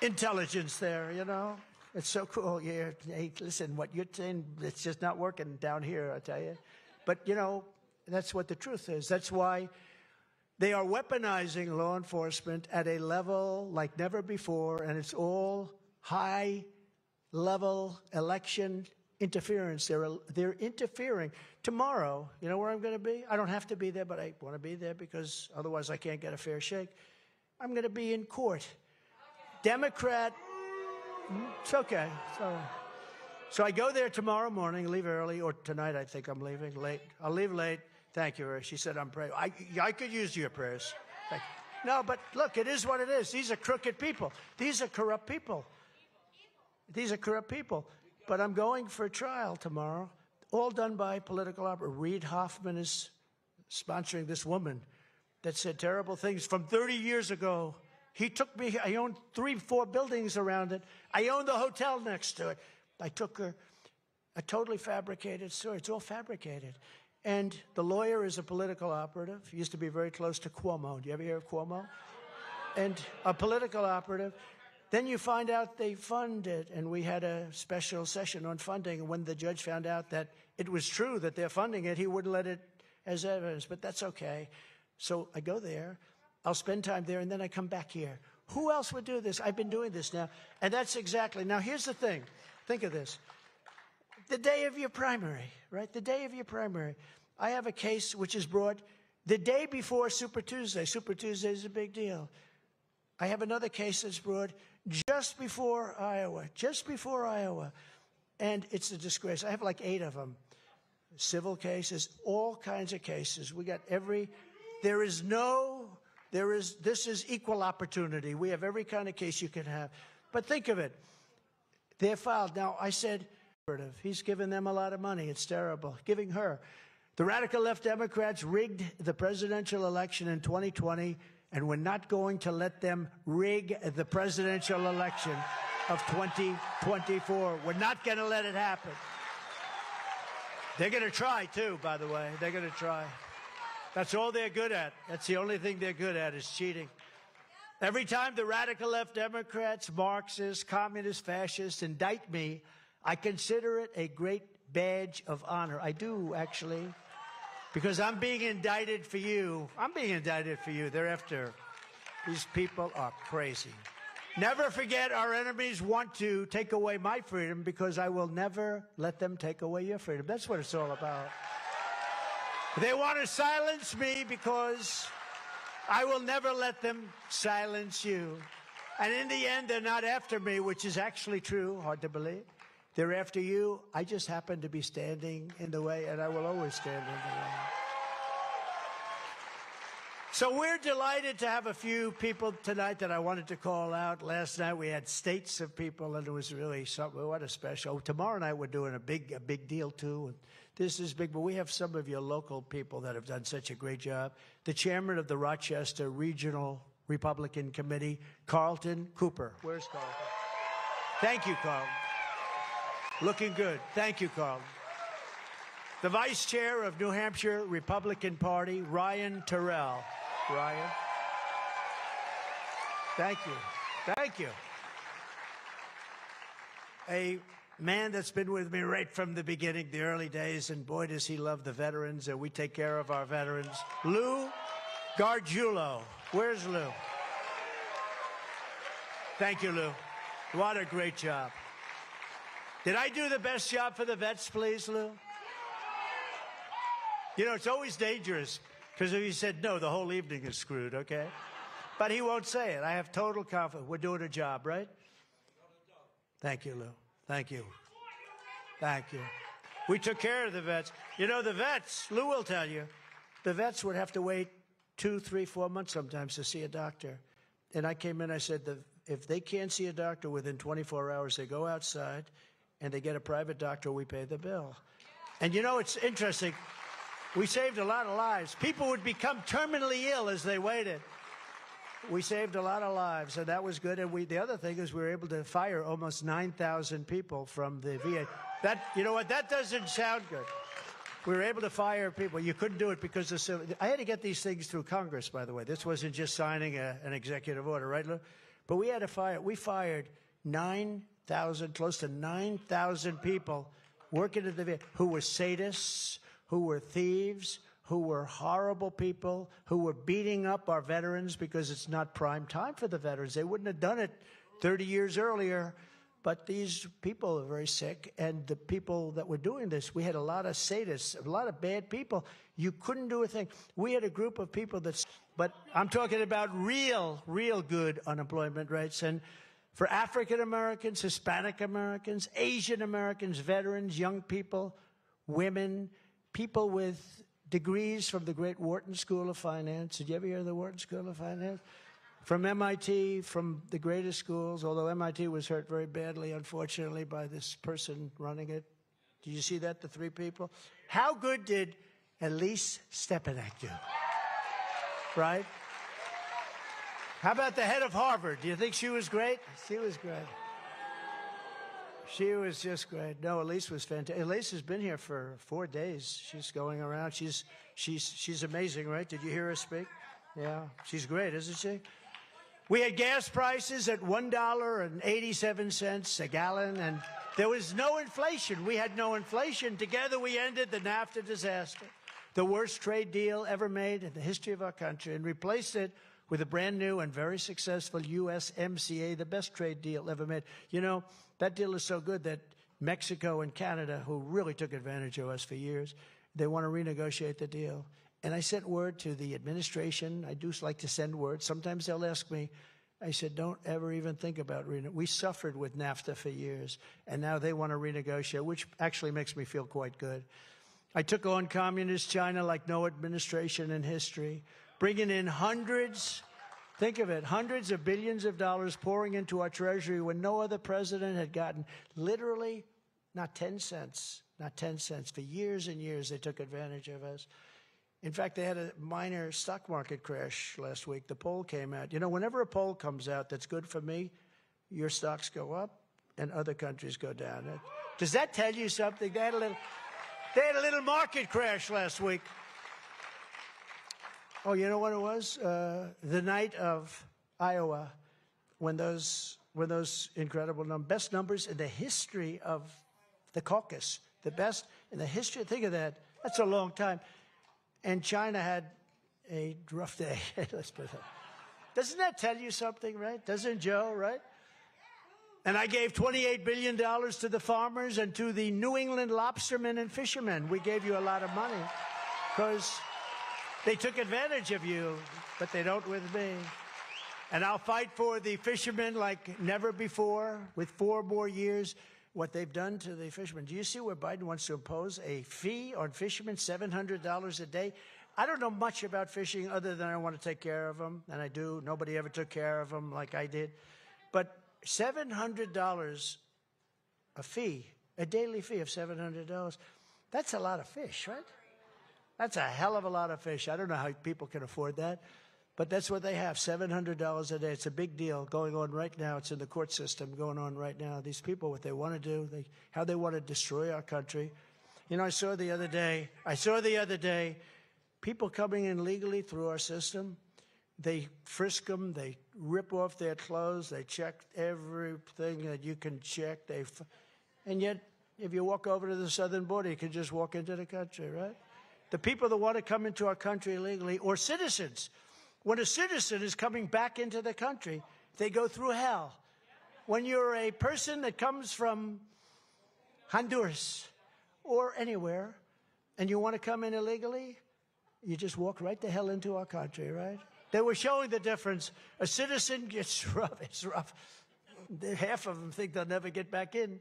Speaker 1: intelligence there, you know? It's so cool. Yeah, hey, listen, what you're saying, it's just not working down here, I tell you. But, you know, that's what the truth is. That's why they are weaponizing law enforcement at a level like never before, and it's all high level election interference. They're, they're interfering. Tomorrow, you know where I'm going to be? I don't have to be there, but I want to be there because otherwise I can't get a fair shake. I'm going to be in court. Democrat, it's okay. So So I go there tomorrow morning, leave early, or tonight I think I'm leaving late. I'll leave late. Thank you, She said I'm praying. I, I could use your prayers. No, but look, it is what it is. These are crooked people. These are corrupt people. These are corrupt people. But I'm going for a trial tomorrow, all done by political opera. Reid Hoffman is sponsoring this woman that said terrible things from 30 years ago. He took me, I owned three, four buildings around it. I owned the hotel next to it. I took her, a totally fabricated story. It's all fabricated. And the lawyer is a political operative. He used to be very close to Cuomo. Do you ever hear of Cuomo? And a political operative. Then you find out they fund it, and we had a special session on funding. And when the judge found out that it was true that they're funding it, he wouldn't let it as evidence, but that's okay. So I go there, I'll spend time there, and then I come back here. Who else would do this? I've been doing this now. And that's exactly. Now, here's the thing think of this the day of your primary, right? The day of your primary. I have a case which is brought the day before Super Tuesday. Super Tuesday is a big deal. I have another case that's brought just before Iowa, just before Iowa. And it's a disgrace. I have like eight of them civil cases, all kinds of cases. We got every, there is no, there is, this is equal opportunity. We have every kind of case you can have. But think of it. They're filed. Now, I said, he's given them a lot of money. It's terrible. Giving her. The radical left Democrats rigged the presidential election in 2020, and we're not going to let them rig the presidential election of 2024. We're not going to let it happen. They're going to try, too, by the way. They're going to try. That's all they're good at. That's the only thing they're good at is cheating. Every time the radical left Democrats, Marxists, communists, fascists indict me, I consider it a great badge of honor. I do, actually because I'm being indicted for you. I'm being indicted for you. They're after. These people are crazy. Never forget our enemies want to take away my freedom because I will never let them take away your freedom. That's what it's all about. They want to silence me because I will never let them silence you. And in the end, they're not after me, which is actually true. Hard to believe. They're after you. I just happen to be standing in the way, and I will always stand in the way. So we're delighted to have a few people tonight that I wanted to call out. Last night we had states of people, and it was really something. What a special! Tomorrow night we're doing a big, a big deal too. And this is big, but we have some of your local people that have done such a great job. The chairman of the Rochester Regional Republican Committee, Carlton Cooper. Where's Carlton? Thank you, Carlton. Looking good. Thank you, Carl. The Vice Chair of New Hampshire Republican Party, Ryan Terrell. Ryan. Thank you. Thank you. A man that's been with me right from the beginning, the early days, and boy, does he love the veterans, and we take care of our veterans. Lou Gargiulo. Where's Lou? Thank you, Lou. What a great job. Did I do the best job for the vets, please, Lou? You know, it's always dangerous because if he said no, the whole evening is screwed, okay? But he won't say it. I have total confidence. We're doing a job, right? Thank you, Lou. Thank you. Thank you. We took care of the vets. You know, the vets, Lou will tell you, the vets would have to wait two, three, four months sometimes to see a doctor. And I came in, I said, if they can't see a doctor within 24 hours, they go outside and they get a private doctor, we pay the bill. And you know, it's interesting. We saved a lot of lives. People would become terminally ill as they waited. We saved a lot of lives, and that was good. And we, the other thing is, we were able to fire almost 9,000 people from the VA. That, you know what? That doesn't sound good. We were able to fire people. You couldn't do it because of. I had to get these things through Congress, by the way. This wasn't just signing a, an executive order, right? But we had to fire. We fired nine 9,000, close to 9,000 people working at the VA who were sadists, who were thieves, who were horrible people, who were beating up our veterans because it's not prime time for the veterans. They wouldn't have done it 30 years earlier. But these people are very sick, and the people that were doing this, we had a lot of sadists, a lot of bad people. You couldn't do a thing. We had a group of people that, but I'm talking about real, real good unemployment rates. And for African Americans, Hispanic Americans, Asian Americans, veterans, young people, women, people with degrees from the great Wharton School of Finance. Did you ever hear of the Wharton School of Finance? From MIT, from the greatest schools, although MIT was hurt very badly, unfortunately, by this person running it. Did you see that, the three people? How good did Elise Stefanik do? Right? How about the head of Harvard? Do you think she was great? She was great. She was just great. No, Elise was fantastic. Elise has been here for four days. She's going around. She's she's she's amazing, right? Did you hear her speak? Yeah, she's great, isn't she? We had gas prices at one dollar and eighty-seven cents a gallon, and there was no inflation. We had no inflation. Together, we ended the NAFTA disaster, the worst trade deal ever made in the history of our country, and replaced it with a brand new and very successful USMCA, the best trade deal ever made. You know, that deal is so good that Mexico and Canada, who really took advantage of us for years, they want to renegotiate the deal. And I sent word to the administration. I do like to send word. Sometimes they'll ask me. I said, don't ever even think about renegotiating. We suffered with NAFTA for years, and now they want to renegotiate, which actually makes me feel quite good. I took on communist China like no administration in history bringing in hundreds, think of it, hundreds of billions of dollars pouring into our treasury when no other president had gotten literally not 10 cents, not 10 cents. For years and years, they took advantage of us. In fact, they had a minor stock market crash last week. The poll came out. You know, whenever a poll comes out that's good for me, your stocks go up and other countries go down. Does that tell you something? They had a little, they had a little market crash last week. Oh, you know what it was? Uh, the night of Iowa, when those when those incredible numbers, best numbers in the history of the caucus, the best in the history. Think of that. That's a long time. And China had a rough day. Let's put that. Doesn't that tell you something, right? Doesn't Joe, right? And I gave $28 billion to the farmers and to the New England lobstermen and fishermen. We gave you a lot of money because they took advantage of you, but they don't with me. And I'll fight for the fishermen like never before with four more years. What they've done to the fishermen. Do you see where Biden wants to impose a fee on fishermen, $700 a day? I don't know much about fishing other than I want to take care of them, and I do. Nobody ever took care of them like I did. But $700 a fee, a daily fee of $700, that's a lot of fish, right? That's a hell of a lot of fish. I don't know how people can afford that, but that's what they have $700 a day. It's a big deal going on right now. It's in the court system going on right now. These people, what they want to do, they, how they want to destroy our country. You know, I saw the other day, I saw the other day people coming in legally through our system. They frisk them, they rip off their clothes, they check everything that you can check. They, and yet, if you walk over to the southern border, you can just walk into the country, right? The people that want to come into our country illegally, or citizens. When a citizen is coming back into the country, they go through hell. When you're a person that comes from Honduras or anywhere and you want to come in illegally, you just walk right the hell into our country, right? They were showing the difference. A citizen gets rough. It's rough. Half of them think they'll never get back in.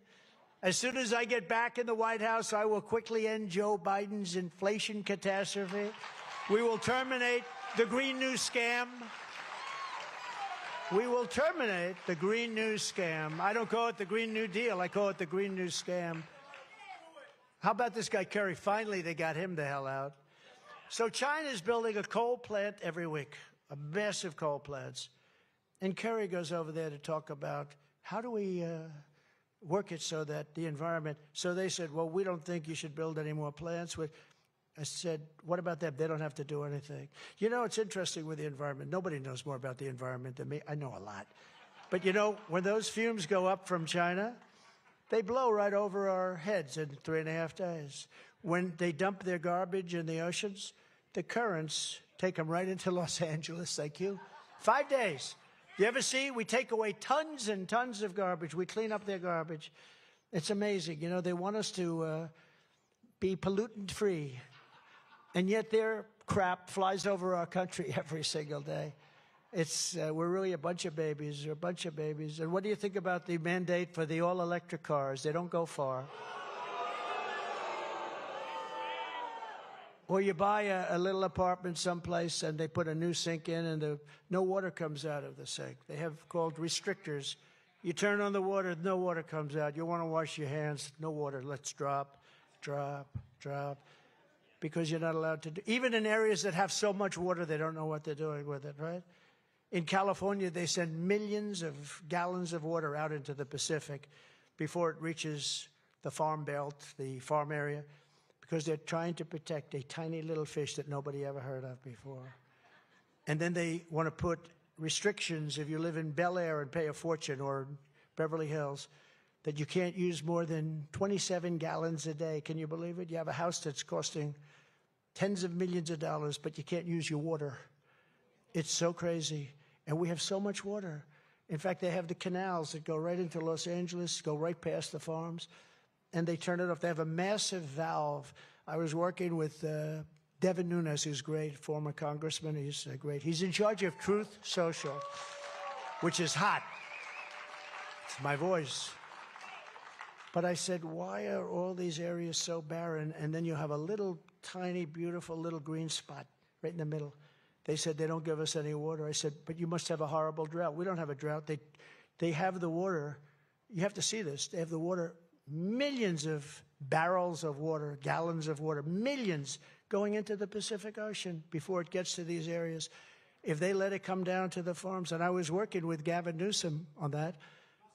Speaker 1: As soon as I get back in the White House, I will quickly end Joe Biden's inflation catastrophe. We will terminate the Green New Scam. We will terminate the Green New Scam. I don't call it the Green New Deal, I call it the Green New Scam. How about this guy, Kerry? Finally, they got him the hell out. So, China is building a coal plant every week, a massive coal plants. And Kerry goes over there to talk about how do we. Uh, work it so that the environment. So they said, well, we don't think you should build any more plants. Which I said, what about them? They don't have to do anything. You know, it's interesting with the environment. Nobody knows more about the environment than me. I know a lot. But you know, when those fumes go up from China, they blow right over our heads in three and a half days. When they dump their garbage in the oceans, the currents take them right into Los Angeles. Thank you. Five days. You ever see? We take away tons and tons of garbage. We clean up their garbage. It's amazing. You know, they want us to uh, be pollutant free. And yet their crap flies over our country every single day. It's uh, we're really a bunch of babies. We're a bunch of babies. And what do you think about the mandate for the all-electric cars? They don't go far. Or you buy a, a, little apartment someplace and they put a new sink in and the, no water comes out of the sink. They have called restrictors. You turn on the water, no water comes out. You want to wash your hands, no water. Let's drop, drop, drop. Because you're not allowed to do even in areas that have so much water they don't know what they're doing with it, right? In California, they send millions of gallons of water out into the Pacific before it reaches the farm belt, the farm area because they're trying to protect a tiny little fish that nobody ever heard of before. And then they want to put restrictions if you live in Bel Air and pay a fortune or Beverly Hills that you can't use more than 27 gallons a day. Can you believe it? You have a house that's costing tens of millions of dollars, but you can't use your water. It's so crazy. And we have so much water. In fact, they have the canals that go right into Los Angeles, go right past the farms and they turn it off. They have a massive valve. I was working with uh, Devin Nunes, who's great, former congressman. He's uh, great. He's in charge of Truth Social, which is hot. It's my voice. But I said, why are all these areas so barren? And then you have a little tiny, beautiful little green spot right in the middle. They said they don't give us any water. I said, but you must have a horrible drought. We don't have a drought. They, they have the water. You have to see this. They have the water millions of barrels of water, gallons of water, millions going into the Pacific Ocean before it gets to these areas. If they let it come down to the farms, and I was working with Gavin Newsom on that,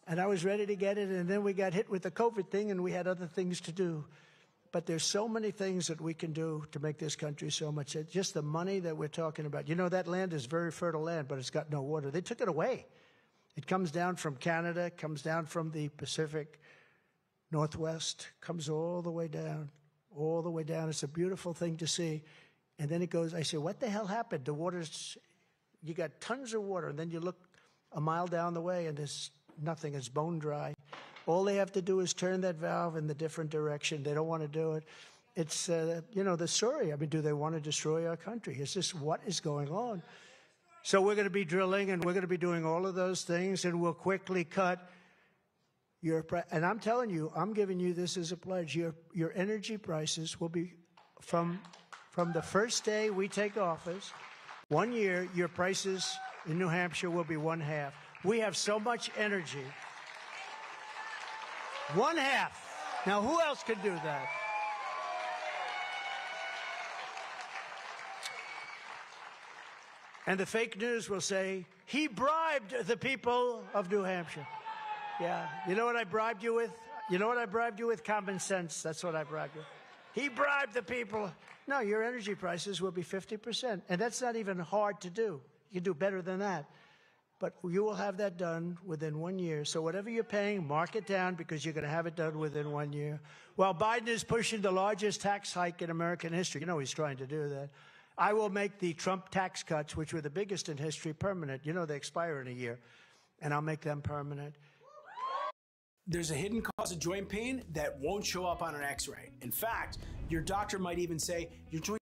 Speaker 1: and I was ready to get it, and then we got hit with the COVID thing, and we had other things to do. But there's so many things that we can do to make this country so much. Uh, just the money that we're talking about. You know, that land is very fertile land, but it's got no water. They took it away. It comes down from Canada, comes down from the Pacific northwest, comes all the way down, all the way down. It's a beautiful thing to see. And then it goes, I say, what the hell happened? The water's, you got tons of water. And then you look a mile down the way and there's nothing, it's bone dry. All they have to do is turn that valve in the different direction. They don't want to do it. It's, uh, you know, the story. I mean, do they want to destroy our country? Is this what is going on? So we're going to be drilling and we're going to be doing all of those things and we'll quickly cut your, and I'm telling you, I'm giving you this as a pledge. Your, your energy prices will be from, from the first day we take office, one year, your prices in New Hampshire will be one half. We have so much energy. One half. Now, who else can do that? And the fake news will say, he bribed the people of New Hampshire. Yeah. You know what I bribed you with? You know what I bribed you with? Common sense. That's what I bribed you. With. He bribed the people. No, your energy prices will be 50%. And that's not even hard to do. You can do better than that. But you will have that done within one year. So whatever you're paying, mark it down because you're going to have it done within one year. While Biden is pushing the largest tax hike in American history, you know he's trying to do that. I will make the Trump tax cuts, which were the biggest in history, permanent. You know they expire in a year. And I'll make them permanent
Speaker 3: there's a hidden cause of joint pain that won't show up on an x ray. In fact, your doctor might even say, your joint.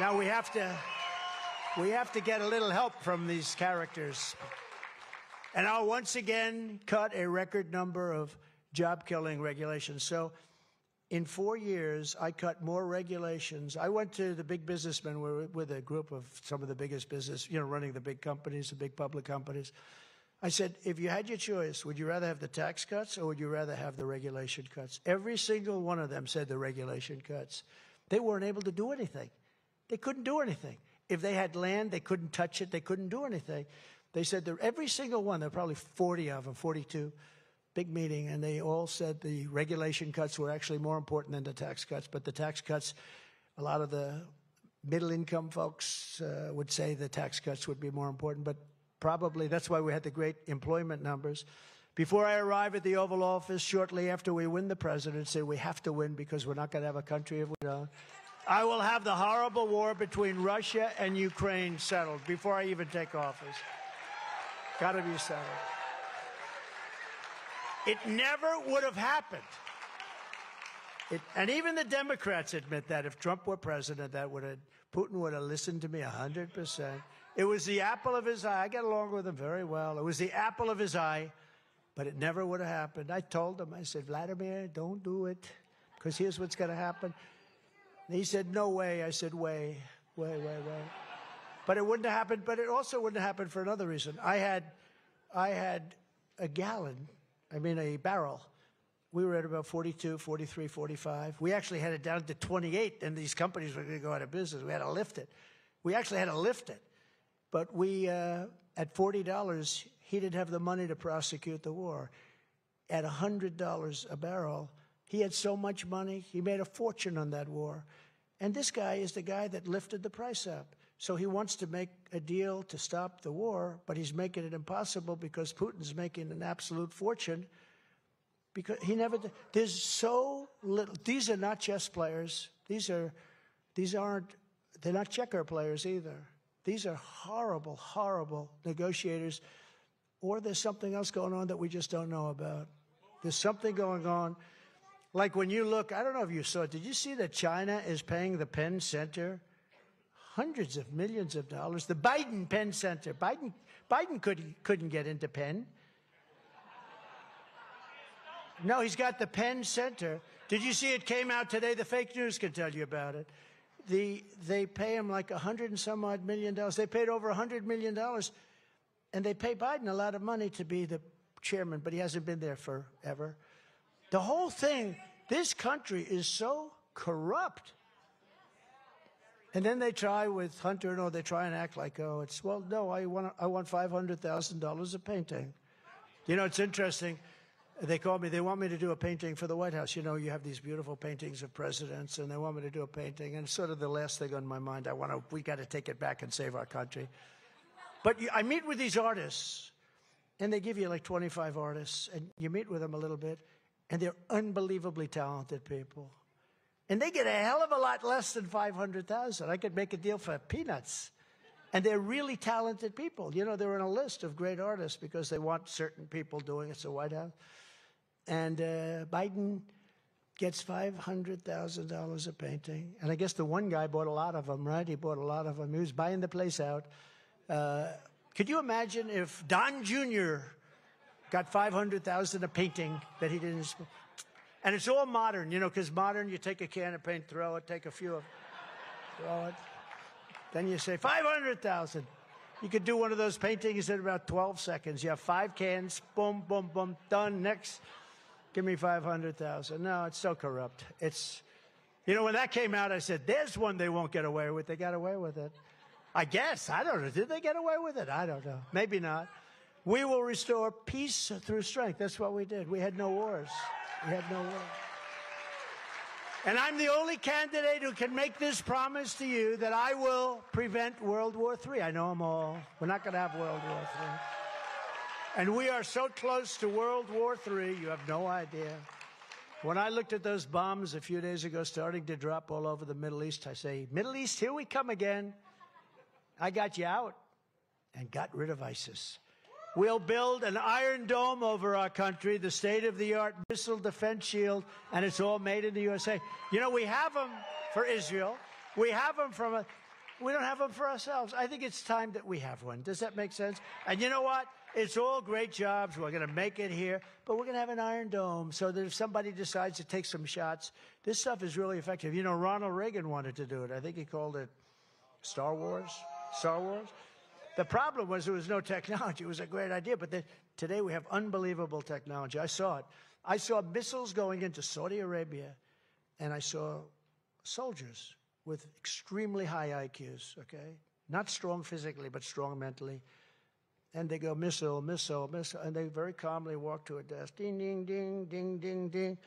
Speaker 1: Now we have to. We have to get a little help from these characters. And I'll once again cut a record number of job killing regulations. So in four years, I cut more regulations. I went to the big businessmen with a group of some of the biggest business, you know, running the big companies, the big public companies. I said, if you had your choice, would you rather have the tax cuts or would you rather have the regulation cuts? Every single one of them said the regulation cuts. They weren't able to do anything. They couldn't do anything. If they had land, they couldn't touch it. They couldn't do anything. They said that every single one, there were probably 40 of them, 42, big meeting, and they all said the regulation cuts were actually more important than the tax cuts. But the tax cuts, a lot of the middle income folks uh, would say the tax cuts would be more important. But probably that's why we had the great employment numbers. Before I arrive at the Oval Office, shortly after we win the presidency, we have to win because we're not going to have a country if we don't. I will have the horrible war between Russia and Ukraine settled before I even take office. Got to be settled. It never would have happened. It, and even the Democrats admit that if Trump were president, that would have Putin would have listened to me 100%. It was the apple of his eye. I got along with him very well. It was the apple of his eye, but it never would have happened. I told him, I said, Vladimir, don't do it, because here's what's going to happen. And he said, No way. I said, Way, way, way, way. But it wouldn't have happened. But it also wouldn't have happened for another reason. I had, I had a gallon, I mean, a barrel. We were at about 42, 43, 45. We actually had it down to 28, and these companies were going to go out of business. We had to lift it. We actually had to lift it. But we, uh, at $40, he didn't have the money to prosecute the war. At $100 a barrel, he had so much money, he made a fortune on that war. And this guy is the guy that lifted the price up. So he wants to make a deal to stop the war, but he's making it impossible because Putin's making an absolute fortune. Because he never, there's so little, these are not chess players. These are, these aren't, they're not checker players either. These are horrible, horrible negotiators. Or there's something else going on that we just don't know about. There's something going on. Like when you look, I don't know if you saw it, did you see that China is paying the Penn Center hundreds of millions of dollars? The Biden Penn Center. Biden, Biden couldn't, couldn't get into Penn. No, he's got the Penn Center. Did you see it came out today? The fake news can tell you about it. The, they pay him like a hundred and some odd million dollars. They paid over a hundred million dollars, and they pay Biden a lot of money to be the chairman, but he hasn't been there forever. The whole thing, this country is so corrupt. And then they try with Hunter, no, they try and act like, oh, it's, well, no, I want, I want $500,000 a painting. You know, it's interesting. They called me, they want me to do a painting for the White House. You know, you have these beautiful paintings of presidents, and they want me to do a painting. And it's sort of the last thing on my mind. I want to, we got to take it back and save our country. But you, I meet with these artists, and they give you like 25 artists, and you meet with them a little bit, and they're unbelievably talented people. And they get a hell of a lot less than 500,000. I could make a deal for peanuts. And they're really talented people. You know, they're on a list of great artists because they want certain people doing it at the White House. And uh, Biden gets $500,000 a painting. And I guess the one guy bought a lot of them, right? He bought a lot of them. He was buying the place out. Uh, could you imagine if Don Jr got 500,000 a painting that he didn't. And it's all modern, you know, because modern, you take a can of paint, throw it, take a few of, throw it. Then you say 500,000. You could do one of those paintings in about 12 seconds. You have five cans, boom, boom, boom, done. Next, give me 500,000. No, it's so corrupt. It's, you know, when that came out, I said, there's one they won't get away with. They got away with it. I guess. I don't know. Did they get away with it? I don't know. Maybe not. We will restore peace through strength. That's what we did. We had no wars. We had no wars. And I'm the only candidate who can make this promise to you that I will prevent World War III. I know them all. We're not going to have World War III. And we are so close to World War III, you have no idea. When I looked at those bombs a few days ago starting to drop all over the Middle East, I say, Middle East, here we come again. I got you out and got rid of ISIS. We'll build an iron dome over our country, the state of the art missile defense shield, and it's all made in the USA. You know, we have them for Israel. We have them from a, we don't have them for ourselves. I think it's time that we have one. Does that make sense? And you know what? It's all great jobs. We're going to make it here, but we're going to have an iron dome so that if somebody decides to take some shots, this stuff is really effective. You know, Ronald Reagan wanted to do it. I think he called it Star Wars. Star Wars. The problem was there was no technology. It was a great idea, but today we have unbelievable technology. I saw it. I saw missiles going into Saudi Arabia, and I saw soldiers with extremely high IQs, okay? Not strong physically, but strong mentally. And they go missile, missile, missile, and they very calmly walk to a desk. Ding, ding, ding, ding, ding, ding.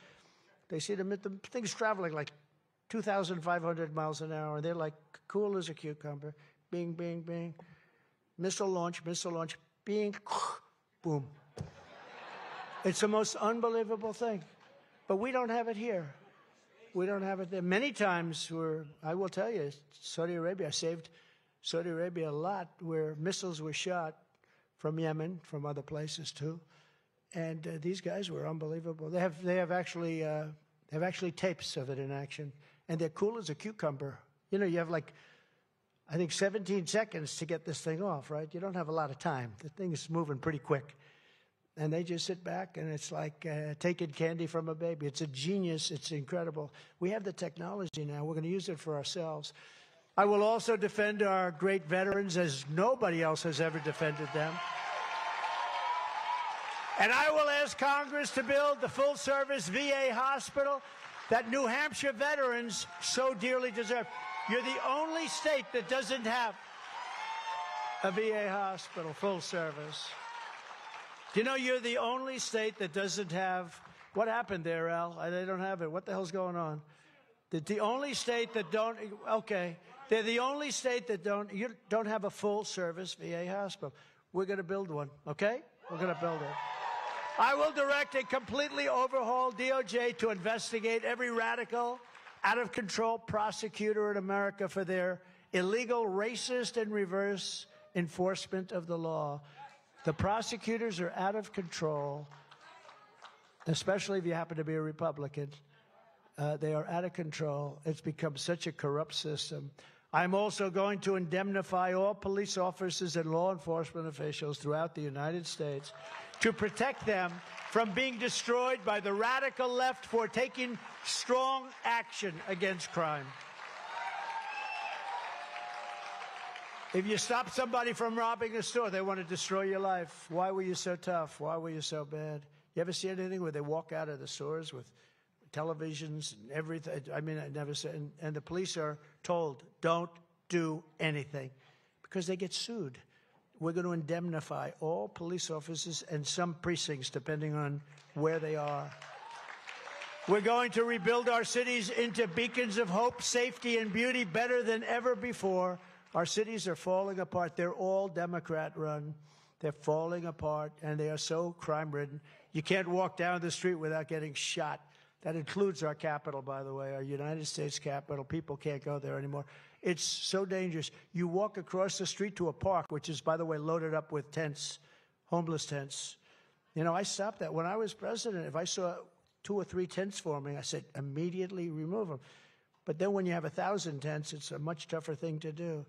Speaker 1: They see the, the thing's traveling like 2,500 miles an hour, they're like cool as a cucumber. Bing, bing, bing missile launch, missile launch, bing, boom. It's the most unbelievable thing. But we don't have it here. We don't have it there. Many times where, I will tell you, Saudi Arabia saved Saudi Arabia a lot where missiles were shot from Yemen, from other places too. And uh, these guys were unbelievable. They have, they have actually, uh, they have actually tapes of it in action. And they're cool as a cucumber. You know, you have like I think, 17 seconds to get this thing off, right? You don't have a lot of time. The thing is moving pretty quick. And they just sit back, and it's like uh, taking candy from a baby. It's a genius. It's incredible. We have the technology now. We're going to use it for ourselves. I will also defend our great veterans as nobody else has ever defended them. And I will ask Congress to build the full service VA hospital that New Hampshire veterans so dearly deserve. You're the only state that doesn't have a VA hospital, full service. You know you're the only state that doesn't have what happened there, Al? Uh, they don't have it. What the hell's going on? The, the only state that don't okay. They're the only state that don't you don't have a full service VA hospital. We're going to build one, okay? We're going to build it. I will direct a completely overhauled DOJ to investigate every radical, out of control prosecutor in America for their illegal, racist, and reverse enforcement of the law. The prosecutors are out of control, especially if you happen to be a Republican. Uh, they are out of control. It's become such a corrupt system. I'm also going to indemnify all police officers and law enforcement officials throughout the United States to protect them from being destroyed by the radical left for taking strong action against crime. If you stop somebody from robbing a store, they want to destroy your life. Why were you so tough? Why were you so bad? You ever see anything where they walk out of the stores with televisions and everything? I mean, I never said. And, and the police are told, don't do anything because they get sued we're going to indemnify all police officers and some precincts, depending on where they are. We're going to rebuild our cities into beacons of hope, safety, and beauty better than ever before. Our cities are falling apart. They're all Democrat run. They're falling apart, and they are so crime ridden. You can't walk down the street without getting shot. That includes our capital, by the way, our United States capital. People can't go there anymore. It's so dangerous. You walk across the street to a park, which is, by the way, loaded up with tents, homeless tents. You know, I stopped that. When I was president, if I saw two or three tents forming, I said, immediately remove them. But then when you have a thousand tents, it's a much tougher thing to do.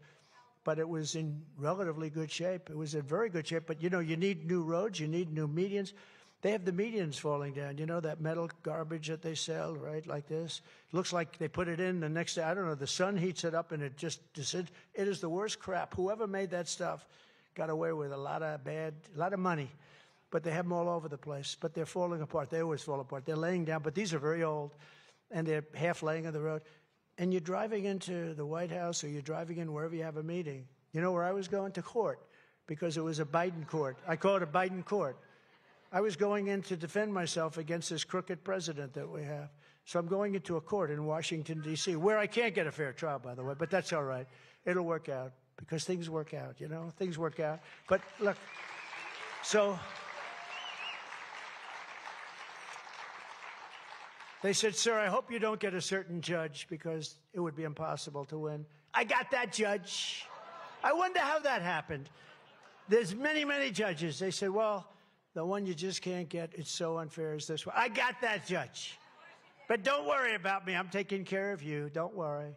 Speaker 1: But it was in relatively good shape. It was in very good shape. But you know, you need new roads, you need new medians. They have the medians falling down. You know that metal garbage that they sell, right? Like this. It looks like they put it in the next day. I don't know. The sun heats it up and it just, it is the worst crap. Whoever made that stuff got away with a lot of bad, a lot of money. But they have them all over the place. But they're falling apart. They always fall apart. They're laying down, but these are very old and they're half laying on the road. And you're driving into the White House or you're driving in wherever you have a meeting. You know where I was going? To court because it was a Biden court. I call it a Biden court. I was going in to defend myself against this crooked president that we have. So I'm going into a court in Washington, D.C., where I can't get a fair trial, by the way, but that's all right. It'll work out because things work out, you know? Things work out. But look, so they said, Sir, I hope you don't get a certain judge because it would be impossible to win. I got that judge. I wonder how that happened. There's many, many judges. They said, Well, the one you just can't get, it's so unfair is this one. I got that, Judge. But don't worry about me. I'm taking care of you. Don't worry.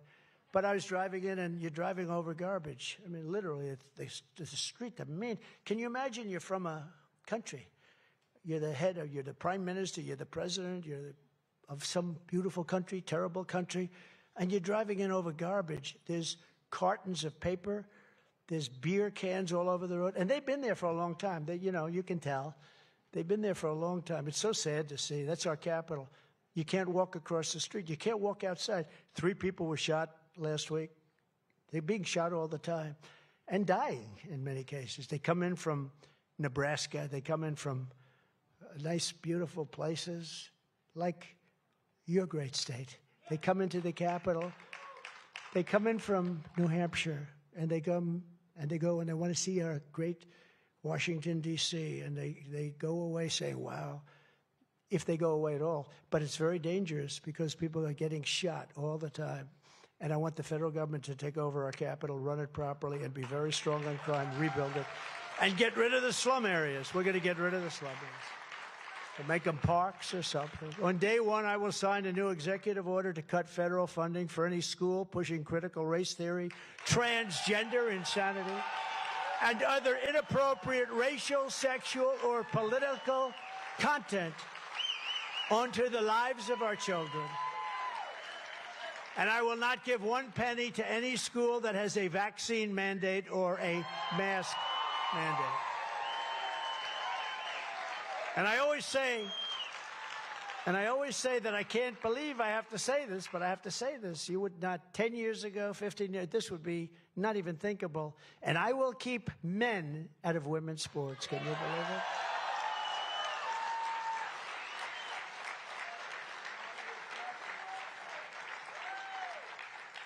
Speaker 1: But I was driving in and you're driving over garbage. I mean, literally, it's the, the street, the main. Can you imagine you're from a country? You're the head, of, you're the prime minister, you're the president, you're the, of some beautiful country, terrible country, and you're driving in over garbage. There's cartons of paper, there's beer cans all over the road, and they've been there for a long time. They, you know, you can tell. They've been there for a long time. It's so sad to see. That's our capital. You can't walk across the street. You can't walk outside. Three people were shot last week. They're being shot all the time and dying in many cases. They come in from Nebraska. They come in from uh, nice, beautiful places like your great state. They come into the capital. They come in from New Hampshire and they come and they go and they want to see our great Washington, D.C., and they, they go away saying, wow, if they go away at all. But it's very dangerous because people are getting shot all the time. And I want the federal government to take over our capital, run it properly, and be very strong on crime, rebuild it, and get rid of the slum areas. We're going to get rid of the slum areas. Or make them parks or something. On day one, I will sign a new executive order to cut federal funding for any school pushing critical race theory, transgender insanity, and other inappropriate racial, sexual, or political content onto the lives of our children. And I will not give one penny to any school that has a vaccine mandate or a mask mandate. And I always say, and I always say that I can't believe I have to say this, but I have to say this. You would not, 10 years ago, 15 years, this would be not even thinkable. And I will keep men out of women's sports. Can you believe it?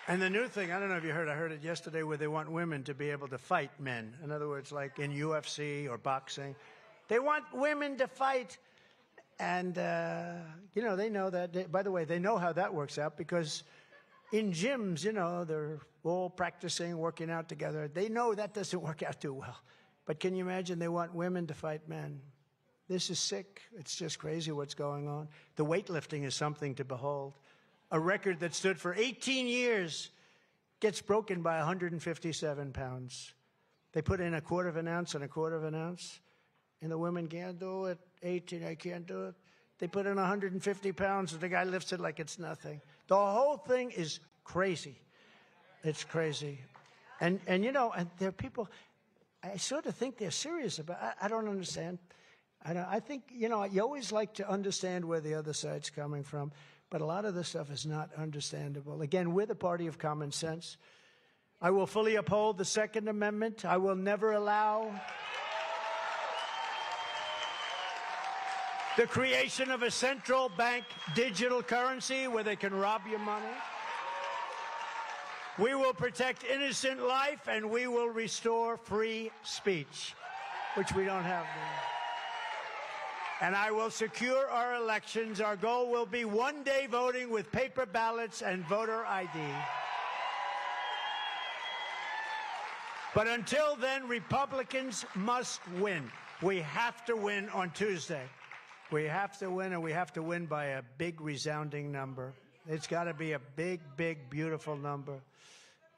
Speaker 1: And the new thing, I don't know if you heard, I heard it yesterday where they want women to be able to fight men. In other words, like in UFC or boxing, they want women to fight. And, uh, you know, they know that. They, by the way, they know how that works out because in gyms, you know, they're all practicing, working out together. They know that doesn't work out too well. But can you imagine they want women to fight men? This is sick. It's just crazy what's going on. The weightlifting is something to behold a record that stood for 18 years gets broken by 157 pounds. They put in a quarter of an ounce and a quarter of an ounce, and the women can't do it. 18, I can't do it. They put in 150 pounds, and the guy lifts it like it's nothing. The whole thing is crazy. It's crazy. And, and you know, and there are people, I sort of think they're serious about I, I don't understand. I, don't, I think, you know, you always like to understand where the other side's coming from but a lot of this stuff is not understandable. Again, we're the party of common sense. I will fully uphold the Second Amendment. I will never allow the creation of a central bank digital currency where they can rob your money. We will protect innocent life and we will restore free speech, which we don't have now and I will secure our elections. Our goal will be one day voting with paper ballots and voter ID. But until then, Republicans must win. We have to win on Tuesday. We have to win, and we have to win by a big, resounding number. It's got to be a big, big, beautiful number.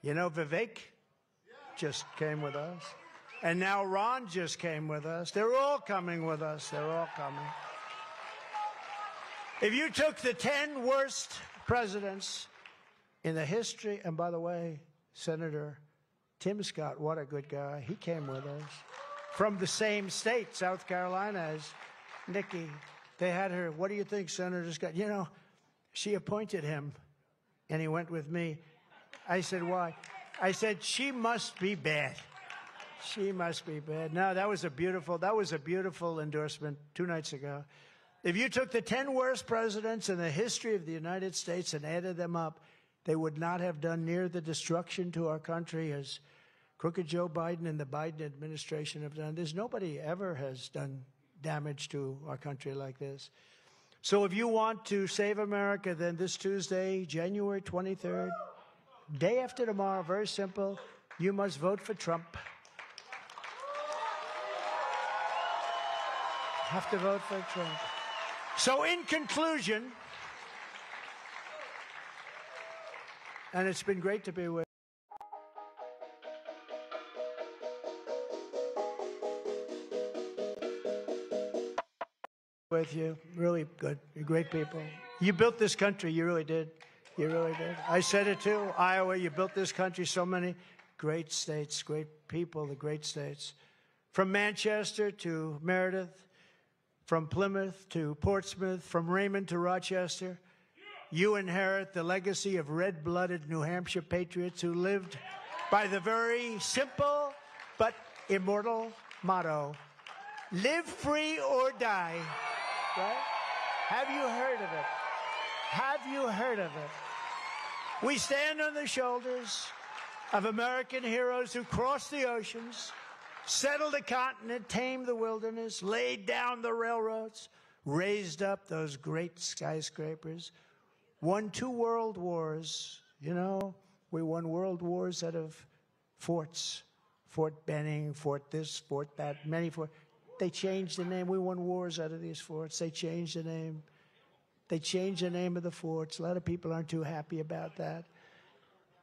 Speaker 1: You know, Vivek just came with us. And now Ron just came with us. They're all coming with us. They're all coming. If you took the 10 worst presidents in the history, and by the way, Senator Tim Scott, what a good guy. He came with us from the same state, South Carolina, as Nikki. They had her, what do you think, Senator Scott? You know, she appointed him, and he went with me. I said, why? I said, she must be bad. She must be bad. No, that was a beautiful, that was a beautiful endorsement two nights ago. If you took the 10 worst presidents in the history of the United States and added them up, they would not have done near the destruction to our country as crooked Joe Biden and the Biden administration have done. There's nobody ever has done damage to our country like this. So if you want to save America, then this Tuesday, January 23rd, day after tomorrow, very simple, you must vote for Trump. have to vote for Trump. So, in conclusion, and it's been great to be with. With you, really good. You're great people. You built this country. You really did. You really did. I said it too. Iowa, you built this country. So many great states, great people, the great states. From Manchester to Meredith, from Plymouth to Portsmouth, from Raymond to Rochester. You inherit the legacy of red blooded New Hampshire patriots who lived by the very simple but immortal motto live free or die. Right? Have you heard of it? Have you heard of it? We stand on the shoulders of American heroes who crossed the oceans settled the continent, tamed the wilderness, laid down the railroads, raised up those great skyscrapers, won two world wars. You know, we won world wars out of forts. Fort Benning, Fort this, Fort that, many Fort. They changed the name. We won wars out of these forts. They changed the name. They changed the name of the forts. A lot of people aren't too happy about that.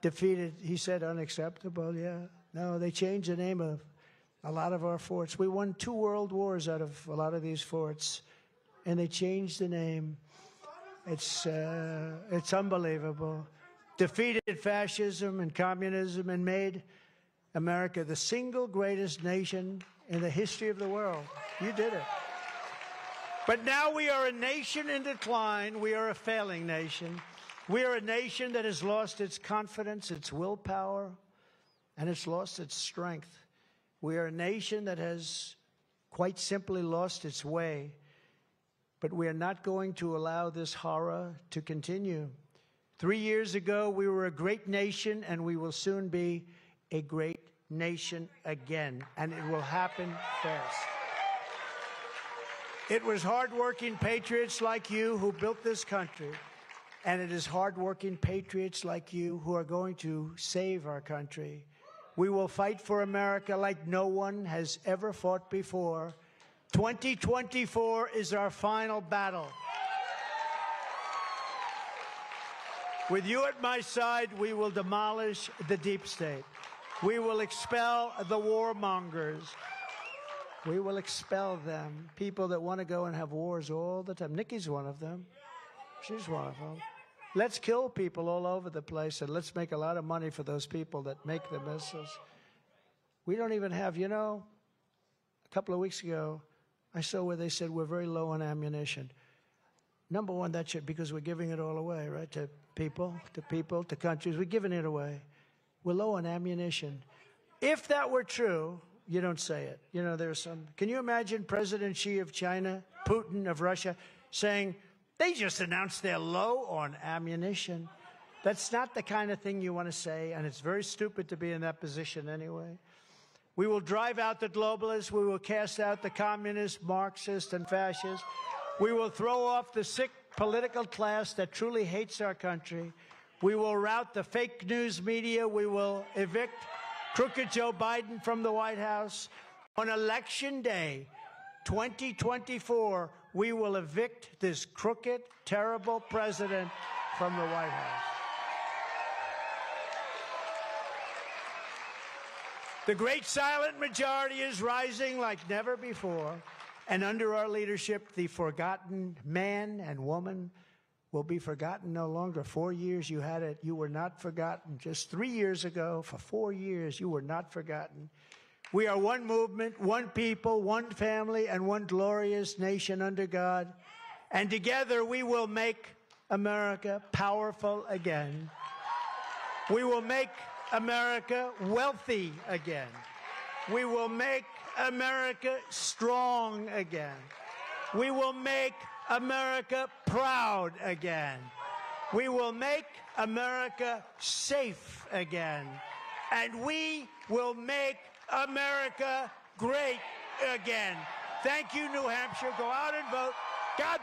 Speaker 1: Defeated, he said, unacceptable. Yeah. No, they changed the name of a lot of our forts. We won two world wars out of a lot of these forts, and they changed the name. It's, uh, it's unbelievable. Defeated fascism and communism and made America the single greatest nation in the history of the world. You did it. But now we are a nation in decline. We are a failing nation. We are a nation that has lost its confidence, its willpower, and it's lost its strength. We are a nation that has quite simply lost its way. But we are not going to allow this horror to continue. Three years ago, we were a great nation, and we will soon be a great nation again. And it will happen fast. It was hardworking patriots like you who built this country. And it is hardworking patriots like you who are going to save our country. We will fight for America like no one has ever fought before. 2024 is our final battle. With you at my side, we will demolish the deep state. We will expel the warmongers. We will expel them. People that want to go and have wars all the time. Nikki's one of them. She's one of them. Let's kill people all over the place and let's make a lot of money for those people that make the missiles. We don't even have, you know, a couple of weeks ago, I saw where they said we're very low on ammunition. Number one, that should, because we're giving it all away, right? To people, to people, to countries. We're giving it away. We're low on ammunition. If that were true, you don't say it. You know, there's some. Can you imagine President Xi of China, Putin of Russia, saying, they just announced they're low on ammunition? That's not the kind of thing you want to say, and it's very stupid to be in that position anyway. We will drive out the globalists. We will cast out the communists, Marxists, and fascists. We will throw off the sick political class that truly hates our country. We will rout the fake news media. We will evict crooked Joe Biden from the White House. On election day, 2024, we will evict this crooked, terrible president from the White House. The great silent majority is rising like never before. And under our leadership, the forgotten man and woman will be forgotten no longer. Four years you had it, you were not forgotten. Just three years ago, for four years, you were not forgotten. We are one movement, one people, one family, and one glorious nation under God. And together we will make America powerful again. We will make America wealthy again. We will make America strong again. We will make America proud again. We will make America safe again. And we will make America great again. Thank you, New Hampshire. Go out and vote. God